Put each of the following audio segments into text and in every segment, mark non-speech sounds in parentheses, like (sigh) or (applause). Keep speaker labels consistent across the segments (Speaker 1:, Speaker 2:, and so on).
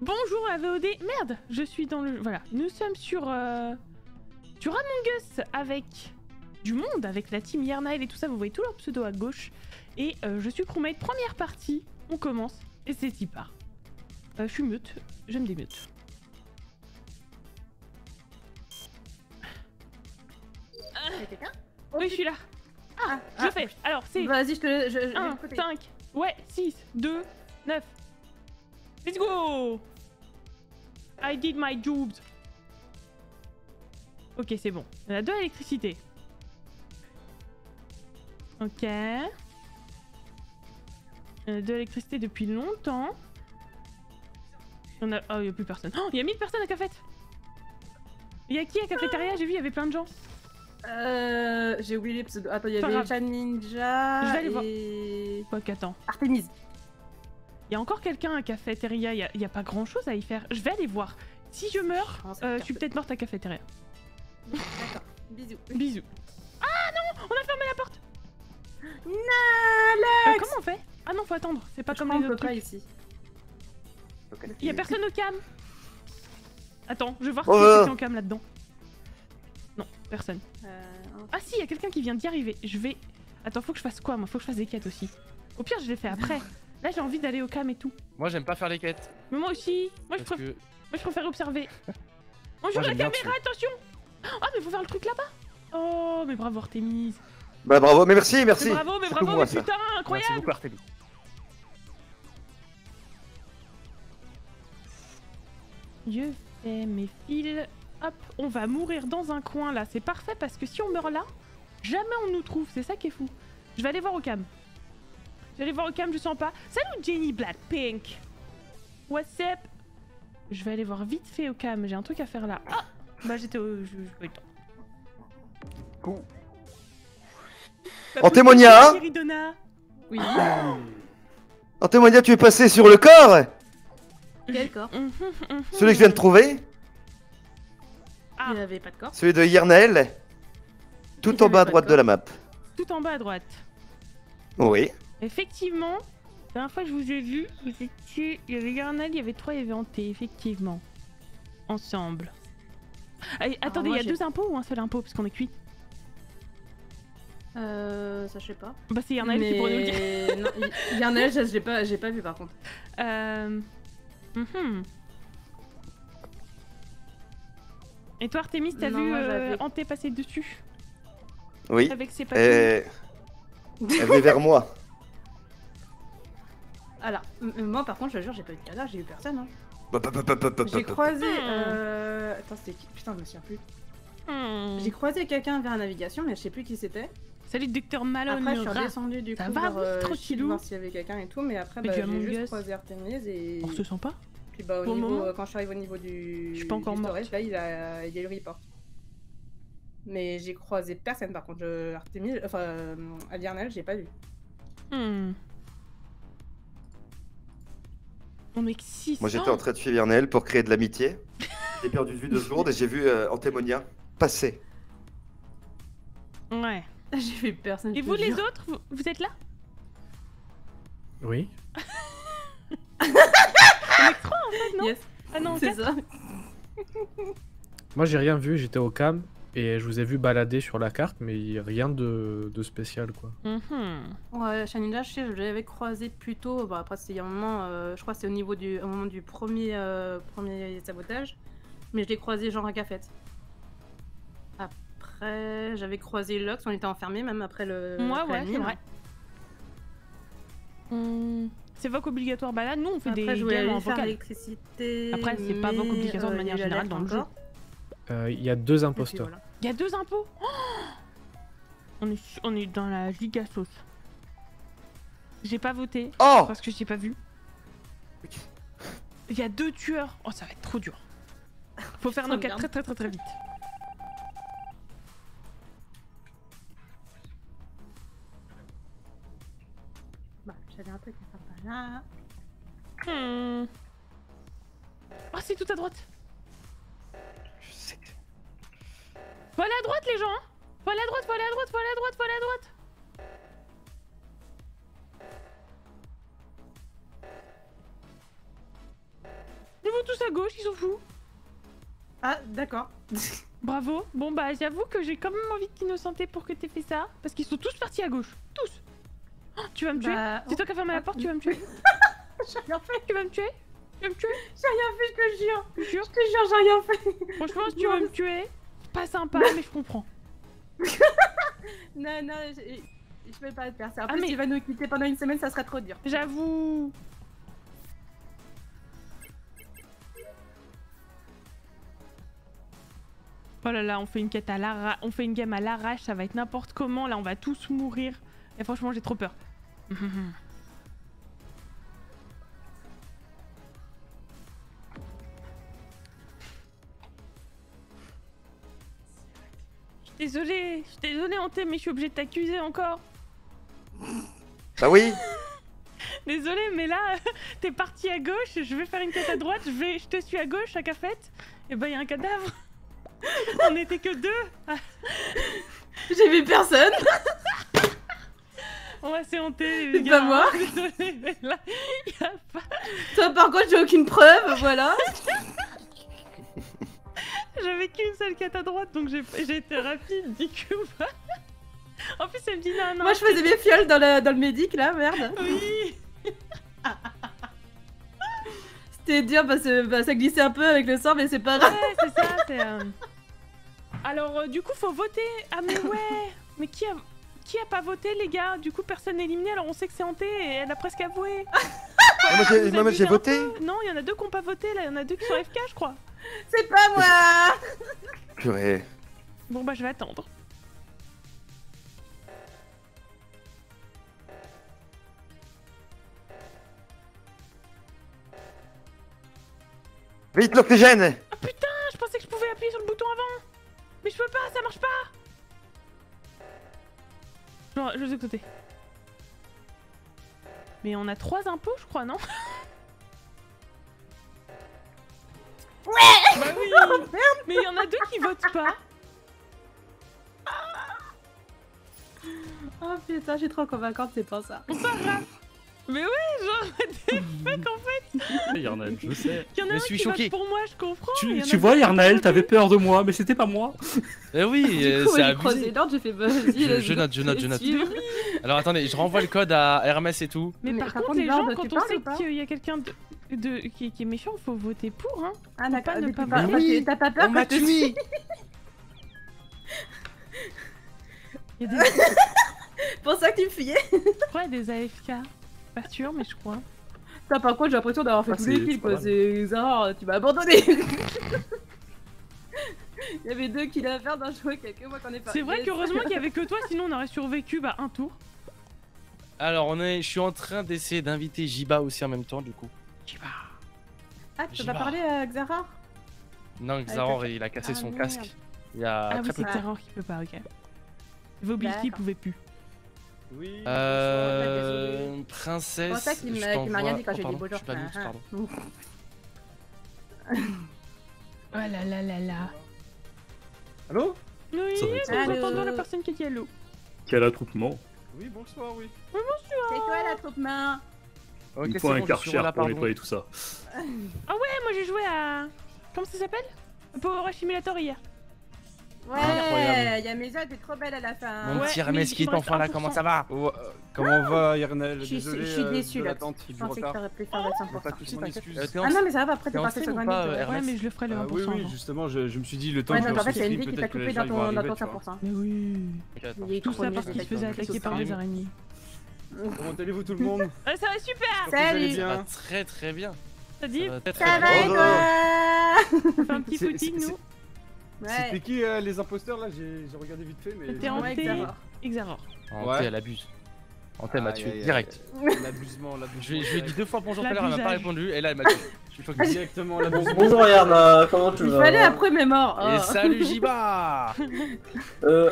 Speaker 1: Bonjour la VOD. Merde, je suis dans le. Voilà, nous sommes sur. Euh... Sur Among Us avec du monde, avec la team Yarnael et tout ça. Vous voyez tout leur pseudo à gauche. Et euh, je suis crewmate. Première partie, on commence. Et c'est y part. Euh, je suis mute. J'aime des mutes.
Speaker 2: quelqu'un
Speaker 1: Oui, je suis là. Ah, je
Speaker 2: ah.
Speaker 1: fais. Alors, c'est.
Speaker 2: Vas-y, je te. Je,
Speaker 1: 1, 5, ouais, 6, 2, 9. Let's go! I did my job. Ok, c'est bon. On a deux électricités. Ok. On a deux électricités depuis longtemps. On a... Oh, il n'y a plus personne. Oh, il y a 1000 personnes à cafette Il y a qui à cafétéria? J'ai vu, il y avait plein de gens.
Speaker 2: Euh, j'ai oublié les pseudos. Attends, il y avait Chan Ninja.
Speaker 1: Je vais aller
Speaker 2: et...
Speaker 1: voir. Quoi qu'attends.
Speaker 2: Artemis.
Speaker 1: Il y a encore quelqu'un à cafétéria, il n'y a, pas grand chose à y faire. Je vais aller voir. Si je meurs, je, euh, suis peut-être morte à cafétéria.
Speaker 2: D'accord, bisous.
Speaker 1: Bisous. Ah non On a fermé la porte
Speaker 2: Non,
Speaker 1: euh, Comment on fait? Ah non, faut attendre. C'est pas comme les autres trucs.
Speaker 2: ici.
Speaker 1: Il y a personne au cam? Attends, je vais voir si y a quelqu'un au cam là-dedans. Non, personne. Euh, ah si, il y a quelqu'un qui vient d'y arriver. Je vais... Attends, faut que je fasse quoi moi? Faut que je fasse des quêtes aussi. Au pire, je les fais après. (laughs) Là, j'ai envie d'aller au cam et tout.
Speaker 3: Moi, j'aime pas faire les quêtes.
Speaker 1: Mais moi aussi. Moi, je, préfère... moi je préfère observer. (laughs) Bonjour la caméra, attention Ah, mais faut faire le truc là-bas Oh, mais bravo Artemis
Speaker 4: Bah bravo, mais merci, merci
Speaker 1: mais Bravo, mais bravo, mais putain, incroyable
Speaker 3: Merci beaucoup Artemis
Speaker 1: Je fais mes fils. Hop, on va mourir dans un coin là. C'est parfait parce que si on meurt là, jamais on nous trouve. C'est ça qui est fou. Je vais aller voir au cam. Je vais aller voir au cam, je sens pas. Salut Jenny Blackpink What's up? Je vais aller voir vite fait au cam. J'ai un truc à faire là. Ah Bah j'étais au... Je... pas eu le temps.
Speaker 4: Con. En témoignage
Speaker 1: Oui.
Speaker 4: En témoignage, tu es passé sur le corps
Speaker 2: quel corps.
Speaker 4: Celui que je viens de trouver
Speaker 2: ah. Il avait pas de corps.
Speaker 4: Celui de Yernel. Tout en bas à droite de, la map.
Speaker 1: Tout en bas à droite.
Speaker 4: Oui.
Speaker 1: Effectivement, la dernière fois que je vous ai vu, vous étiez... il y avait Yernel, il y avait trois, il y avait Hanté, effectivement. Ensemble. attendez, il y a deux impôts ou un seul impôt? Parce qu'on est cuit.
Speaker 2: Euh, ça je sais pas.
Speaker 1: Bah c'est Yernel qui pourrait nous dire.
Speaker 2: non, Yernel, j'ai pas, pas vu par contre.
Speaker 1: Euh... Mhm. Et toi, Artemis, t'as vu euh, Hanté passer dessus?
Speaker 4: Oui.
Speaker 1: Avec ses Et...
Speaker 4: Elle est vers moi.
Speaker 2: Alors, moi par contre, je te jure, j'ai pas eu de cadavre, j'ai eu personne. Hein. J'ai croisé. Euh... Attends, c'était qui? Putain, je me souviens plus. Hmm. J'ai croisé quelqu'un vers la navigation, mais je sais plus qui c'était.
Speaker 1: Salut Docteur Malone.
Speaker 2: Après, je suis redescendu du coup
Speaker 1: Ça va,
Speaker 2: vers, euh, voir s'il y avait quelqu'un et tout, mais après, bah, j'ai juste croisé Artemis et.
Speaker 1: On se sent pas
Speaker 2: Puis bah, au niveau, euh, quand je suis arrivé au niveau du.
Speaker 1: Je suis pas encore
Speaker 2: storage, là, il a, il y a eu le report. Mais j'ai croisé personne par contre. Je... Artemis, enfin, euh, Aliernel, j'ai pas vu.
Speaker 1: Hmm. On est que 6.
Speaker 4: Moi j'étais en train de suivre Yernel pour créer de l'amitié. j'ai perdu de vue deux secondes et j'ai vu euh, Antémonia passer.
Speaker 1: Ouais. (laughs)
Speaker 2: J'ai vu personne.
Speaker 1: Et vous les autres, vous, êtes là?
Speaker 3: Oui. (laughs)
Speaker 1: On est trois en fait, non?
Speaker 2: Yes.
Speaker 1: Ah non,
Speaker 2: c'est ça. (laughs)
Speaker 3: Moi j'ai rien vu, j'étais au cam et je vous ai vu balader sur la carte, mais rien de, de spécial quoi.
Speaker 1: Mm -hmm.
Speaker 2: Ouais, Shaninja, je sais, je l'avais croisé plus tôt. Bah, après, c'était un moment, euh, je crois que c'est au niveau du, au moment du premier, euh, premier sabotage. Mais je l'ai croisé genre à cafette. Après, j'avais croisé Lux, on était enfermés même après le.
Speaker 1: Moi, ouais, c'est vrai. Hum, c'est voc obligatoire balade. Nous, on fait
Speaker 2: Après,
Speaker 1: des
Speaker 2: je
Speaker 1: games en
Speaker 2: vocal.
Speaker 1: Après, c'est pas voc obligatoire de
Speaker 2: euh,
Speaker 1: manière générale dans le jeu.
Speaker 3: Euh, il y a deux imposteurs.
Speaker 1: Il y a deux impôts oh (gasps) on, est, on est dans la giga sauce. J'ai pas voté
Speaker 4: oh
Speaker 1: parce que j'ai pas vu. Il y a deux tueurs. Oh, ça va être trop dur. Faut faire (laughs) nos quêtes très très très très vite.
Speaker 2: Bah, j'avais un truc à faire par là.
Speaker 1: Hmm. Oh, c'est tout à droite. Faut aller à droite, les gens. Hein faut aller à droite, faut aller à droite, faut aller à droite, faut aller à droite. Vous vont tous à gauche, ils sont fous.
Speaker 2: Ah, d'accord. (laughs)
Speaker 1: Bravo. Bon bah j'avoue que j'ai quand même envie de t'innocenter pour que t'aies fait ça. Parce qu'ils sont tous partis à gauche. Tous. Oh, tu vas me tuer
Speaker 2: Bah,
Speaker 1: C'est toi qui as fermé la porte, tu vas me tuer (laughs)
Speaker 2: j'ai rien fait,
Speaker 1: Tu vas me tuer Tu vas me tuer
Speaker 2: j'ai rien fait, je te jure.
Speaker 1: Je te jure.
Speaker 2: J'ai rien fait.
Speaker 1: Franchement, si tu
Speaker 2: mais-
Speaker 1: me tuer, pas sympa, mais je comprends. (laughs)
Speaker 2: Non, non, je, je vais pas te faire ça. En
Speaker 1: Ah,
Speaker 2: plus,
Speaker 1: mais-
Speaker 2: il va nous quitter pendant une semaine, ça serait trop dur.
Speaker 1: J'avoue. Oh là là, on fait une quête à l'arrache, on fait une game à l'arrache, ça va être n'importe comment, là on va tous mourir. Et franchement, j'ai trop peur. (laughs) désolée, je suis désolée Hanté, mais je suis obligée de t'accuser encore.
Speaker 4: Bah oui (laughs)
Speaker 1: Désolée, mais là, (laughs) t'es parti à gauche, je vais faire une quête à droite, je, vais, je te suis à gauche à cafette, et bah y a un cadavre. (laughs) On était que deux.
Speaker 2: J'ai vu personne.
Speaker 1: On va se hanter. les
Speaker 2: C'est
Speaker 1: gars.
Speaker 2: pas moi.
Speaker 1: Désolée, mais là, y a pas.
Speaker 2: Toi, par contre, j'ai aucune preuve, voilà.
Speaker 1: J'avais qu'une seule quête à droite, donc été rapide, (laughs) coup. bah. En plus, elle me dit non, non.
Speaker 2: Moi, je faisais mes fioles dans le, dans le médic, là, merde.
Speaker 1: Oui. (laughs)
Speaker 2: C'était dur parce que bah, ça glissait un peu avec le sang, mais c'est pas grave.
Speaker 1: Ouais, c'est ça, c'est. euh, Alors, euh, du coup, faut voter. Ah, mais ouais. Mais qui a. Qui a pas voté, les gars? Du coup, personne n'est éliminé, alors on sait que c'est hanté et elle a presque avoué. (laughs)
Speaker 4: Ah, Moi j'ai-
Speaker 1: Vous
Speaker 4: moi,
Speaker 1: abusez
Speaker 4: j'ai voté.
Speaker 1: Non, il y en a deux qui ont pas voté, là, il y en a deux qui sont FK, je crois.
Speaker 2: C'est pas moi
Speaker 4: Purée.
Speaker 1: Bon, bah, je vais attendre.
Speaker 4: Vite l'oxygène
Speaker 1: Ah, putain, je pensais que je pouvais appuyer sur le bouton avant. Mais je peux pas, ça marche pas. Non, je vais de côté. Mais on a trois impôts, je crois, non (laughs) Ouais Bah oui (laughs) Mais il y en a deux qui votent pas. (laughs)
Speaker 2: Oh putain, j'ai trop convaincante, c'est pas ça.
Speaker 1: Mais ouais, genre, (laughs) fuck en fait.
Speaker 5: Yarnel, je sais.
Speaker 1: Il y en a
Speaker 5: Je
Speaker 1: un
Speaker 5: suis
Speaker 1: qui
Speaker 5: choqué.
Speaker 1: pour moi, je comprends.
Speaker 5: Tu, vois,
Speaker 1: qui
Speaker 5: t'avais peur de moi, mais c'était pas moi.
Speaker 6: Eh oui, (laughs) euh, c'est abusé.
Speaker 2: l'ordre, j'ai fait bah, vas-y,
Speaker 6: Je- note, je note, je note. Alors attendez, je renvoie le code à Hermès et tout.
Speaker 1: Mais,
Speaker 2: Mais
Speaker 1: par
Speaker 2: par
Speaker 1: contre,
Speaker 2: contre,
Speaker 1: les gens, quand on sait qu'il y a quelqu'un de, de- qui, qui est méchant, faut voter pour, hein.
Speaker 2: Ah d'accord,
Speaker 1: pas ne
Speaker 2: mais
Speaker 1: pas
Speaker 6: voter.
Speaker 2: t'as pas peur
Speaker 6: On
Speaker 2: que
Speaker 6: m'a tué (laughs)
Speaker 1: Il y a des,
Speaker 2: C'est pour ça que tu me fuyais
Speaker 1: a des AFK. Pas sûr, mais je crois.
Speaker 2: Putain, par contre, j'ai l'impression d'avoir fait
Speaker 5: Ah,
Speaker 2: tous les kills, quoi. C'est Zara, tu m'as abandonné (laughs) Il y avait deux kills à faire d'un jouet quelques mois qu'on est pas.
Speaker 1: C'est vrai qu'heureusement qu'il y avait que toi, sinon on aurait survécu bah, un tour.
Speaker 6: Alors on est, je suis en train d'essayer d'inviter Jiba aussi en même temps du coup.
Speaker 2: Ah, tu
Speaker 6: J'y
Speaker 2: peux pas
Speaker 6: vais.
Speaker 2: parler à Xara
Speaker 6: Non, Xaror il a cassé
Speaker 2: Ah,
Speaker 6: son
Speaker 2: merde.
Speaker 6: casque. Il y a
Speaker 1: Ah,
Speaker 6: très peu de
Speaker 2: ça.
Speaker 6: temps.
Speaker 1: Qui peut pas, ok. Vobility
Speaker 2: D'accord.
Speaker 1: pouvait plus.
Speaker 5: Oui.
Speaker 6: Euh,
Speaker 2: C'est
Speaker 6: princesse.
Speaker 2: pour ça qu'il m'a rien dit quand
Speaker 6: oh,
Speaker 2: j'ai dit
Speaker 6: pardon,
Speaker 2: bonjour.
Speaker 6: je suis pas mute,
Speaker 2: Ah, ah.
Speaker 6: pardon. (laughs)
Speaker 1: Oh là là là là.
Speaker 5: Allô?
Speaker 1: Oui, entendons la personne qui dit allô.
Speaker 5: Quel attroupement
Speaker 7: Oui, bonsoir, oui.
Speaker 2: C'est toi la troupe main
Speaker 6: Ok,
Speaker 5: Il
Speaker 6: c'est
Speaker 5: faut un karcher
Speaker 6: là,
Speaker 5: pour
Speaker 6: pardon.
Speaker 5: nettoyer tout ça.
Speaker 1: Ah ouais, moi j'ai joué à. Comment ça s'appelle? Power Simulator hier.
Speaker 2: Ouais. Yameza, t'es trop belle à la fin.
Speaker 6: Mon petit
Speaker 1: il
Speaker 6: qui
Speaker 1: reste
Speaker 6: enfin là,
Speaker 1: 1%.
Speaker 6: comment ça va
Speaker 7: Oh, euh, comment va, Irnel?
Speaker 2: Je suis-
Speaker 7: Désolé
Speaker 2: je suis
Speaker 7: euh,
Speaker 2: déçue,
Speaker 7: de
Speaker 2: là. Je pensais que t'aurais pu faire le
Speaker 7: Pas
Speaker 2: 100%.
Speaker 7: de soucis, je m'excuse.
Speaker 6: Euh, t'es en-
Speaker 2: Ah non, mais ça va, après
Speaker 6: T'es
Speaker 2: passé sur
Speaker 6: ou
Speaker 2: 20
Speaker 6: pas,
Speaker 2: minutes.
Speaker 6: euh,
Speaker 1: Ouais, mais je le ferai le
Speaker 7: Euh,
Speaker 1: 1%
Speaker 7: oui, oui, justement, je, je me suis dit le temps
Speaker 2: Ouais,
Speaker 7: que je
Speaker 2: en fait, c'est
Speaker 7: stream,
Speaker 2: Envy qui t'a
Speaker 7: peut-être que
Speaker 2: coupé dans ton, dans
Speaker 7: arriver,
Speaker 2: ton
Speaker 7: tu vois.
Speaker 2: 100%.
Speaker 1: Mais oui.
Speaker 2: Il
Speaker 1: Tout ça parce
Speaker 2: il
Speaker 1: qu'il
Speaker 2: a
Speaker 1: se faisait attaquer par des araignées.
Speaker 7: Comment allez-vous tout le monde? (laughs)
Speaker 1: Ça va super
Speaker 2: Salut.
Speaker 6: Ça va très très bien.
Speaker 1: T'as dit
Speaker 6: Ça va
Speaker 2: Ça et toi
Speaker 1: On fait un petit footing,
Speaker 7: c'est-
Speaker 1: nous
Speaker 7: C'était
Speaker 2: Ouais.
Speaker 7: qui euh, les imposteurs là? J'ai regardé vite fait, mais.
Speaker 1: C'était
Speaker 2: Ouais,
Speaker 1: hanté.
Speaker 7: Ouais.
Speaker 6: thé, elle abuse. En thé, elle m'a tué direct.
Speaker 7: L'abusement, l'abusement.
Speaker 6: Je lui je lui ai dit deux fois bonjour tout à l'heure, elle m'a pas répondu et là elle m'a tué. (laughs) Je suis choqué.
Speaker 7: Directement l'abusement.
Speaker 8: Bonjour Yarna, comment tu
Speaker 2: Il
Speaker 8: vas?
Speaker 2: fallait après mes morts.
Speaker 6: Et
Speaker 2: oh.
Speaker 6: salut Jiba (laughs)
Speaker 8: Euh,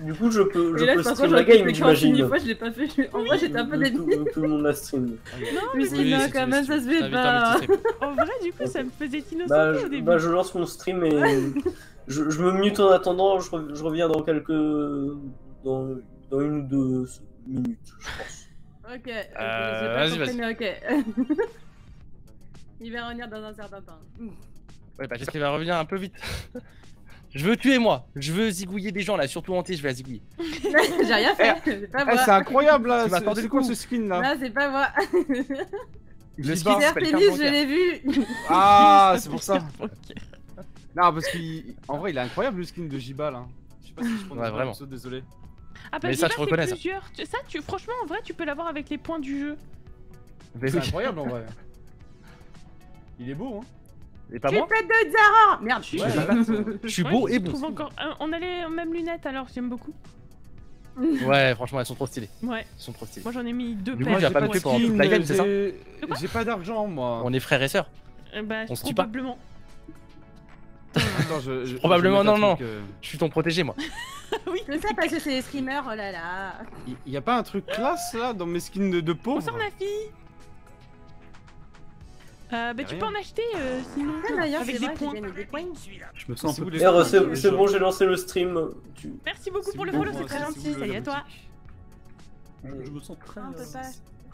Speaker 8: du coup, je peux, je peux stream la game, j'imagine.
Speaker 2: fois, je l'ai pas fait. En vrai, j'étais un peu déçue.
Speaker 8: tout- le monde la stream.
Speaker 1: Non,
Speaker 2: Mais
Speaker 1: mais
Speaker 2: sinon, quand même, ça se fait pas.
Speaker 1: en vrai, du coup, ça me faisait
Speaker 8: Bah,
Speaker 1: innocenter
Speaker 8: je,
Speaker 1: au début.
Speaker 8: bah, je lance mon stream et (laughs) je, je me mute en attendant. Je, re- je reviens dans quelques. Dans, dans une ou deux minutes, je pense.
Speaker 2: Ok,
Speaker 6: Euh,
Speaker 2: pas
Speaker 6: vas-y, vas-y.
Speaker 2: mais ok. (laughs) Il va revenir dans un certain temps.
Speaker 6: Ouais, bah j'espère qu'il va revenir un peu vite. (laughs) je veux tuer moi. Je veux zigouiller des gens là, surtout hanté, je vais la zigouiller. (laughs)
Speaker 2: J'ai rien fait. C'est pas
Speaker 7: Eh,
Speaker 2: moi.
Speaker 7: c'est incroyable là
Speaker 6: m'as
Speaker 7: C'est
Speaker 6: le
Speaker 7: quoi
Speaker 6: coup.
Speaker 7: ce skin là?
Speaker 2: Non, c'est pas moi.
Speaker 6: Le
Speaker 7: J'ai
Speaker 6: skin
Speaker 7: pas-
Speaker 2: je l'ai vu.
Speaker 7: Ah, c'est pour ça
Speaker 1: Ok.
Speaker 7: Non, parce qu'en vrai, il est incroyable le skin de Jiba là. Je sais pas si je prends
Speaker 6: Ouais, vraiment.
Speaker 7: désolé.
Speaker 1: Ah bah
Speaker 6: Mais ça, je reconnais, ça.
Speaker 1: plusieurs. Ça, tu... franchement, en vrai, tu peux l'avoir avec les points du jeu.
Speaker 6: Mais
Speaker 7: C'est
Speaker 6: oui.
Speaker 7: incroyable en vrai. (laughs) Il est beau, hein
Speaker 6: Et pas
Speaker 2: Tu
Speaker 6: moi
Speaker 2: pètes de Zara Merde, je suis.
Speaker 7: Ouais,
Speaker 6: Je suis
Speaker 1: Ouais,
Speaker 6: beau et
Speaker 1: encore... euh, on a les mêmes lunettes alors, j'aime beaucoup. (laughs)
Speaker 6: Ouais, franchement, elles sont trop stylées.
Speaker 1: Ouais,
Speaker 6: Elles sont trop stylées.
Speaker 1: moi j'en ai mis deux
Speaker 6: Du coup,
Speaker 1: paires.
Speaker 6: j'ai pas toute la game, c'est ça
Speaker 7: J'ai pas d'argent moi.
Speaker 6: On est frères et sœurs.
Speaker 1: Euh, bah,
Speaker 6: on se tue pas.
Speaker 1: probablement. (laughs)
Speaker 7: Je- je-
Speaker 6: Probablement,
Speaker 7: je
Speaker 6: non,
Speaker 7: truc, euh,
Speaker 6: Je suis ton protégé, moi. (laughs)
Speaker 1: oui.
Speaker 2: C'est ça parce que c'est les streamers, oh là là.
Speaker 7: Il y, y a pas un truc classe là dans mes skins de, de pauvres
Speaker 1: Bonsoir ma fille euh, bah tu
Speaker 7: rien.
Speaker 1: peux en acheter euh, sinon
Speaker 2: Ah, d'ailleurs,
Speaker 1: avec des
Speaker 2: vrai,
Speaker 1: points.
Speaker 2: gagné des points.
Speaker 5: Je me sens un
Speaker 7: C'est
Speaker 5: peu
Speaker 8: Merde, c'est
Speaker 7: les
Speaker 8: c'est bon, j'ai lancé le stream. Tu...
Speaker 1: Merci beaucoup pour le follow, c'est très gentil, salut à toi.
Speaker 5: Je me sens très.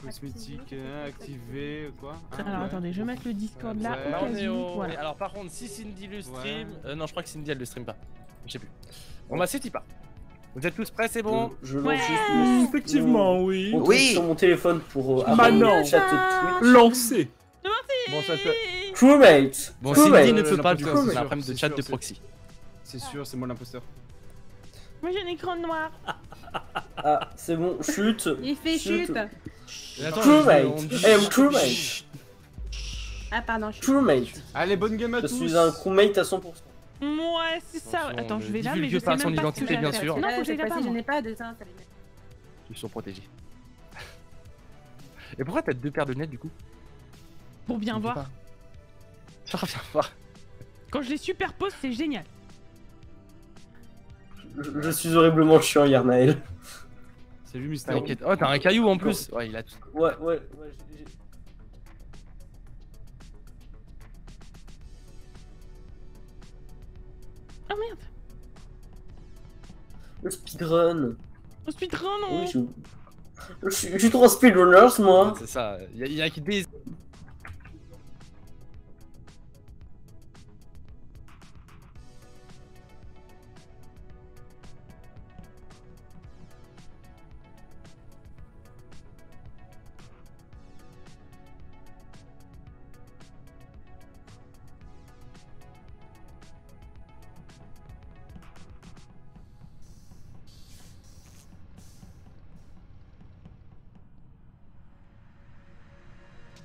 Speaker 2: On.
Speaker 7: Cosmétique, hein, activé, quoi hein,
Speaker 1: Alors
Speaker 7: ouais.
Speaker 1: attendez, je vais mettre le Discord là
Speaker 7: Ouais.
Speaker 6: Bah, on est au-
Speaker 1: voilà.
Speaker 6: Alors, par contre, si Cindy le stream.
Speaker 7: Ouais.
Speaker 6: Euh, non, je crois que Cindy elle le stream pas. Je sais plus. Bon, bah, c'est pas. Vous êtes tous prêts, c'est bon
Speaker 8: Je lance
Speaker 1: Ouais.
Speaker 8: juste
Speaker 5: Effectivement, oui.
Speaker 8: truc
Speaker 4: Oui.
Speaker 8: sur mon téléphone pour euh,
Speaker 5: Maintenant.
Speaker 8: avoir le chat Twitch.
Speaker 5: Lancé.
Speaker 6: Bon, ça peut.
Speaker 8: Crewmate
Speaker 6: Bon. Cindy ne
Speaker 7: Euh,
Speaker 6: peut pas, du coup,
Speaker 7: c'est
Speaker 6: c'est un problème de
Speaker 7: c'est
Speaker 6: chat de
Speaker 7: c'est-
Speaker 6: proxy.
Speaker 7: C'est sûr, c'est moi l'imposteur.
Speaker 1: Moi j'ai un écran noir.
Speaker 8: Ah, c'est bon, chute
Speaker 2: Il fait
Speaker 8: Chut.
Speaker 2: chute.
Speaker 6: Attends,
Speaker 8: Crewmate
Speaker 6: dit-
Speaker 8: Eh, crewmate
Speaker 2: Ah, pardon, je
Speaker 8: Crewmate
Speaker 7: Allez, bonne game à
Speaker 8: Je
Speaker 7: tous
Speaker 8: suis un crewmate à 100%.
Speaker 1: Ouais, c'est ça. Attends, je vais là, mais je sais
Speaker 6: pas
Speaker 1: même
Speaker 6: son
Speaker 1: pas
Speaker 6: identité, bien sûr.
Speaker 1: Non, faut que là-bas.
Speaker 2: fois-ci, je n'ai pas de met.
Speaker 6: Ils sont protégés. Et pourquoi t'as deux paires de lunettes du coup?
Speaker 1: Pour bien
Speaker 6: Je
Speaker 1: voir.
Speaker 6: pas. Tu reviens voir.
Speaker 1: Quand je les superpose, c'est génial.
Speaker 8: Je, je suis horriblement chiant, Yarnael.
Speaker 7: Salut Mister.
Speaker 6: T'inquiète. Oh, t'as un caillou en plus. Ouais, il a tout.
Speaker 8: Ouais, ouais, ouais. j'ai-
Speaker 1: Oh merde.
Speaker 8: Le speedrun.
Speaker 1: On speedrun, non
Speaker 8: Oui, je... Je suis, je suis trop speedrunners, moi.
Speaker 6: C'est ça. Il y, a- il y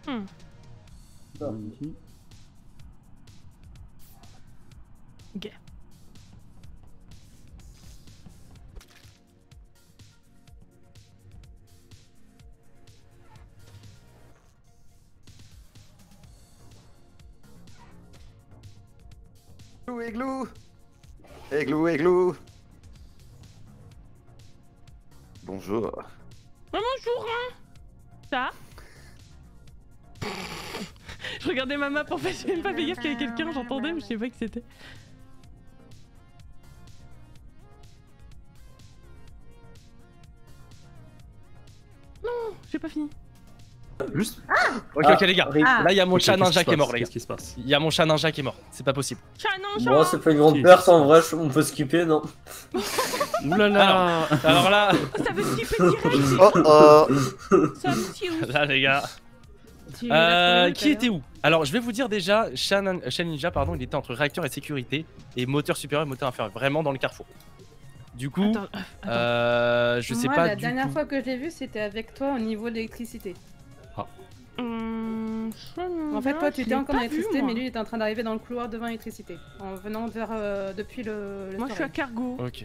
Speaker 6: a que des.
Speaker 1: Ok.
Speaker 4: Églou, églou Églou, églou Bonjour.
Speaker 1: Regardais ma map en fait, j'ai même pas fait gaffe qu'il y avait quelqu'un, j'entendais, mais je sais pas qui c'était. Non, j'ai pas fini.
Speaker 5: Juste.
Speaker 6: Ok,
Speaker 8: Ah,
Speaker 6: ok, les gars.
Speaker 2: Ah.
Speaker 6: Là, il y a mon
Speaker 5: Ok,
Speaker 6: chat ninja qui est mort, les gars.
Speaker 5: Qu'est-ce qui se passe
Speaker 6: Il y a mon chat ninja qui est mort. C'est pas possible.
Speaker 1: Chat, chat
Speaker 8: Bon, c'est pas une grande perte en vrai, on peut skipper, non (laughs)
Speaker 5: Oulala
Speaker 6: Alors là,
Speaker 1: Ça veut skipper direct
Speaker 4: Oh oh
Speaker 1: Ça me tue
Speaker 6: là, les gars.
Speaker 2: Tu
Speaker 6: Euh, qui était où? Alors, je vais vous dire déjà, Chat Ninja, pardon, il était entre réacteur et sécurité et moteur supérieur et moteur inférieur, vraiment dans le carrefour. Du coup,
Speaker 1: Attends, attends.
Speaker 6: euh, je sais
Speaker 2: Moi,
Speaker 6: pas
Speaker 2: la
Speaker 6: du
Speaker 2: dernière fois que je l'ai vu, c'était avec toi au niveau de l'électricité.
Speaker 1: Hum, chat
Speaker 2: En fait, toi, tu étais encore l'électricité,
Speaker 1: moi.
Speaker 2: mais lui, il était en train d'arriver dans le couloir devant l'électricité, en venant vers euh, depuis le. le
Speaker 1: Moi, je suis à cargo.
Speaker 6: Ok.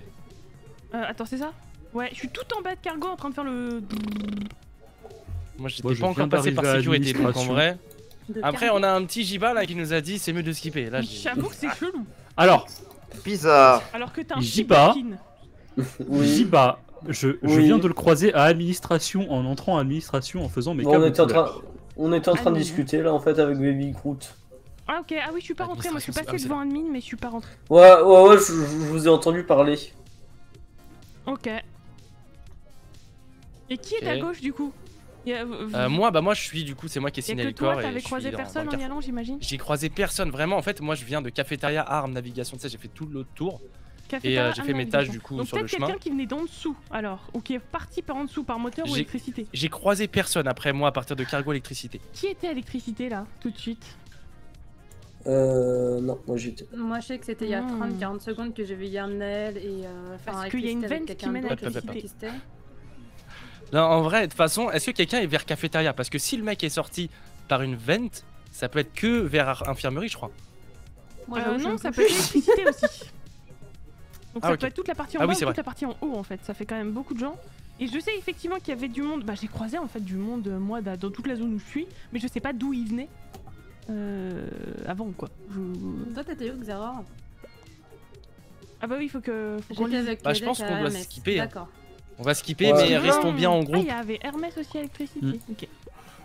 Speaker 1: Euh, attends, c'est ça? Ouais, je suis tout en bas de cargo en train de faire le.
Speaker 6: Moi, j'étais
Speaker 5: Moi, je
Speaker 6: pas encore passé par
Speaker 5: d'arriver à
Speaker 6: sécurité, donc en
Speaker 5: l'administration.
Speaker 6: vrai.
Speaker 2: De
Speaker 6: Après, on a un petit Jiba là qui nous a dit c'est mieux de skipper. Là, j'ai-
Speaker 1: J'avoue que c'est chelou.
Speaker 5: Alors,
Speaker 4: Bizarre
Speaker 1: Alors que t'as un
Speaker 5: J'y
Speaker 1: skin. (laughs)
Speaker 8: Oui.
Speaker 5: Jiba, je, je
Speaker 8: Oui.
Speaker 5: viens de le croiser à administration en entrant à administration en faisant mes
Speaker 8: Bon, on
Speaker 5: câbles
Speaker 8: était en
Speaker 5: couleurs.
Speaker 8: train, on était en train de
Speaker 1: Ah,
Speaker 8: discuter là en fait avec Baby Groot.
Speaker 1: Ah, ok, ah oui, je suis pas rentrée. Moi, je suis
Speaker 6: Administration,
Speaker 1: passée
Speaker 6: c'est-
Speaker 1: devant admin, mais je suis pas rentrée.
Speaker 8: Ouais, ouais, ouais, je, je vous ai entendu parler.
Speaker 1: Ok. Et qui est à
Speaker 6: Ok.
Speaker 1: gauche du coup? Vous-
Speaker 6: Euh, moi, bah moi je suis du coup, c'est moi qui ai signé le
Speaker 1: toi,
Speaker 6: corps
Speaker 1: t'avais
Speaker 6: je
Speaker 1: croisé
Speaker 6: suis dans- dans
Speaker 1: personne en y allant, j'imagine?
Speaker 6: J'ai croisé personne, vraiment. En fait, moi je viens de cafétéria, armes, navigation, tu sais, j'ai fait tout l'autre tour. Et euh, j'ai fait mes tâches du coup
Speaker 1: Donc
Speaker 6: sur le
Speaker 1: peut-être
Speaker 6: chemin.
Speaker 1: quelqu'un qui venait d'en dessous, alors, ou qui est parti par en dessous, par moteur ou
Speaker 6: J'ai-
Speaker 1: électricité.
Speaker 6: J'ai croisé personne après moi à partir de cargo électricité.
Speaker 1: Qui était à électricité là, tout de suite?
Speaker 8: Euh. Non, moi j'étais.
Speaker 2: Moi, je sais que c'était il y a
Speaker 1: Hmm.
Speaker 2: 30-40 secondes que j'ai vu Yarnel et. Euh,
Speaker 1: Parce qu'il y a une vente qui mène à
Speaker 6: l'électricité. Non, en vrai, de toute façon, est-ce que quelqu'un est vers cafétéria? Parce que si le mec est sorti par une vente, ça peut être que vers infirmerie, je crois.
Speaker 2: Moi,
Speaker 1: Euh,
Speaker 2: je
Speaker 1: Non, ça peut être électricité aussi. (laughs) Donc
Speaker 6: Ah,
Speaker 1: ça peut être toute la partie en
Speaker 6: Ah
Speaker 1: bas
Speaker 6: oui,
Speaker 1: ou toute la partie en haut en fait. Ça fait quand même beaucoup de gens. Et je sais effectivement qu'il y avait du monde. Bah j'ai croisé en fait du monde euh, moi da- dans toute la zone où je suis, mais je sais pas d'où ils venaient. Euh, avant quoi. Je-
Speaker 2: Toi, t'étais où, Xeror?
Speaker 1: Ah bah oui, il faut que. Faut lise.
Speaker 2: avec
Speaker 6: Bah, je pense qu'on doit skipper, hein. On va skipper,
Speaker 8: Ouais.
Speaker 6: mais
Speaker 8: Ah,
Speaker 6: restons bien en
Speaker 1: Ah,
Speaker 6: groupe.
Speaker 1: il y avait Hermès aussi à électricité.
Speaker 2: Hmm.
Speaker 1: Ok.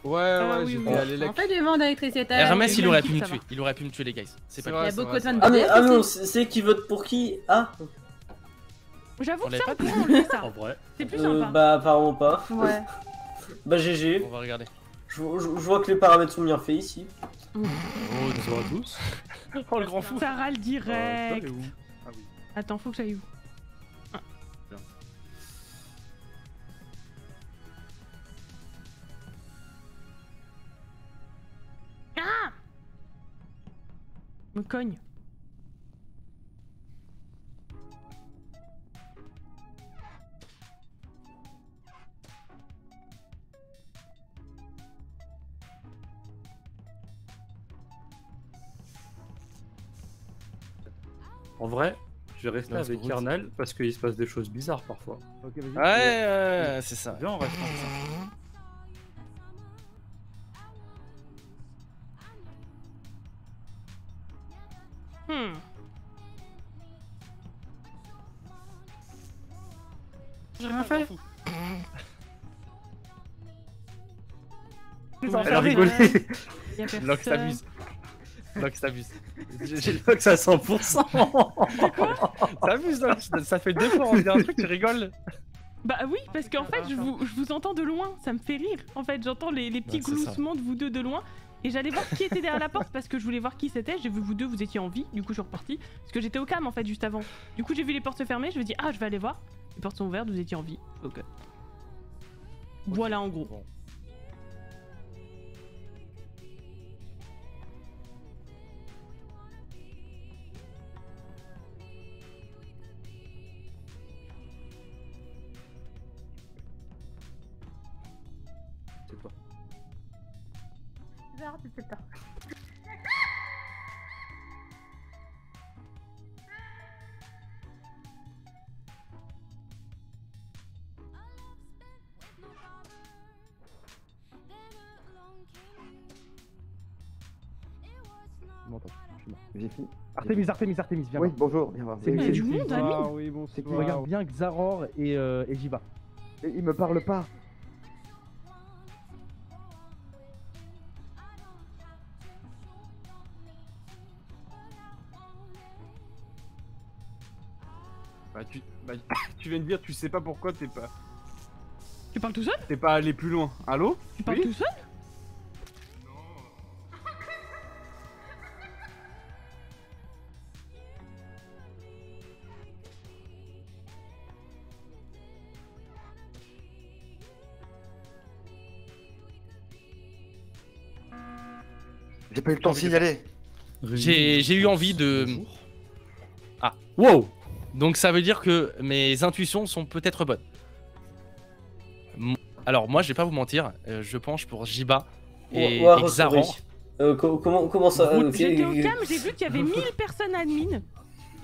Speaker 7: Ouais, ouais,
Speaker 1: Ah oui,
Speaker 7: j'étais
Speaker 1: oui.
Speaker 7: à l'élec.
Speaker 2: En fait, du monde d'électricité.
Speaker 6: Hermès, il aurait pu me
Speaker 1: ça
Speaker 6: tuer. Il aurait pu me tuer, les guys. C'est pas
Speaker 2: Il y
Speaker 7: vrai,
Speaker 2: a beaucoup
Speaker 7: vrai,
Speaker 2: de fans
Speaker 7: c'est
Speaker 2: de
Speaker 8: Ah, mais, ah, mais on
Speaker 2: aussi.
Speaker 8: sait c'est qui vote pour qui? Ah
Speaker 1: J'avoue que lui, ça.
Speaker 5: En vrai.
Speaker 1: C'est plus
Speaker 8: Euh,
Speaker 1: sympa.
Speaker 8: Bah, apparemment pas.
Speaker 2: Ouais. (laughs)
Speaker 8: Bah, GG.
Speaker 6: On va regarder.
Speaker 8: Je, je- je vois que les paramètres sont bien faits ici.
Speaker 5: Oh, bonsoir à tous. (laughs)
Speaker 6: Oh, le grand fou.
Speaker 1: Sarah le
Speaker 5: Euh,
Speaker 1: direct.
Speaker 5: Ah oui.
Speaker 1: Attends, faut que j'aille où? Me cogne.
Speaker 5: En vrai, je vais rester avec. Kernel parce qu'il se passe des choses bizarres parfois.
Speaker 7: Ok, vas-y.
Speaker 6: Ouais, ouais, c'est ça.
Speaker 5: Viens, on reste.
Speaker 1: Hmm. Personne.
Speaker 6: Lox s'amuse. (laughs) Lox s'amuse.
Speaker 5: J'ai j'ai le box à 100%. (laughs)
Speaker 6: T'amuses, Lox. Ça fait deux fois on dit un truc, tu rigoles.
Speaker 1: Bah oui, parce qu'en fait, je vous, je vous entends de loin, ça me fait rire. En fait, j'entends les, les petits
Speaker 6: Ouais, c'est ça.
Speaker 1: gloussements de vous deux de loin. Et j'allais voir qui était derrière la porte parce que je voulais voir qui c'était. J'ai vu vous deux, vous étiez en vie. Du coup, je suis reparti. Parce que j'étais au cam en fait, juste avant. Du coup, j'ai vu les portes se fermer. Je me dis, ah, je vais aller voir. Les portes sont ouvertes, vous étiez en vie. Ok. Voilà en gros.
Speaker 6: Bon.
Speaker 7: Artemis, Artemis, Artemis, viens.
Speaker 4: Oui,
Speaker 7: voir.
Speaker 4: bonjour, viens voir.
Speaker 7: C'est
Speaker 1: du monde, Amine.
Speaker 7: Oui, bon, c'est qui regarde bien Xaror et, euh, et Jiva.
Speaker 4: Et Il me parle pas.
Speaker 7: Bah tu, bah, tu viens de dire, tu sais pas pourquoi t'es pas,
Speaker 1: Tu parles tout seul?
Speaker 7: T'es pas allé plus loin. Allô?
Speaker 1: Tu parles
Speaker 7: Oui?
Speaker 1: tout seul?
Speaker 4: Pas eu le temps de signaler.
Speaker 6: J'ai j'ai eu envie de. Ah.
Speaker 5: Wow
Speaker 6: Donc ça veut dire que mes intuitions sont peut-être bonnes. Alors moi je vais pas vous mentir, euh, je penche pour Jiba et,
Speaker 8: Ouais, ouais,
Speaker 6: et Xaran.
Speaker 8: Euh, co- comment, comment ça euh,
Speaker 1: J'étais au cam, j'ai vu qu'il y avait 1000 (laughs) personnes admin.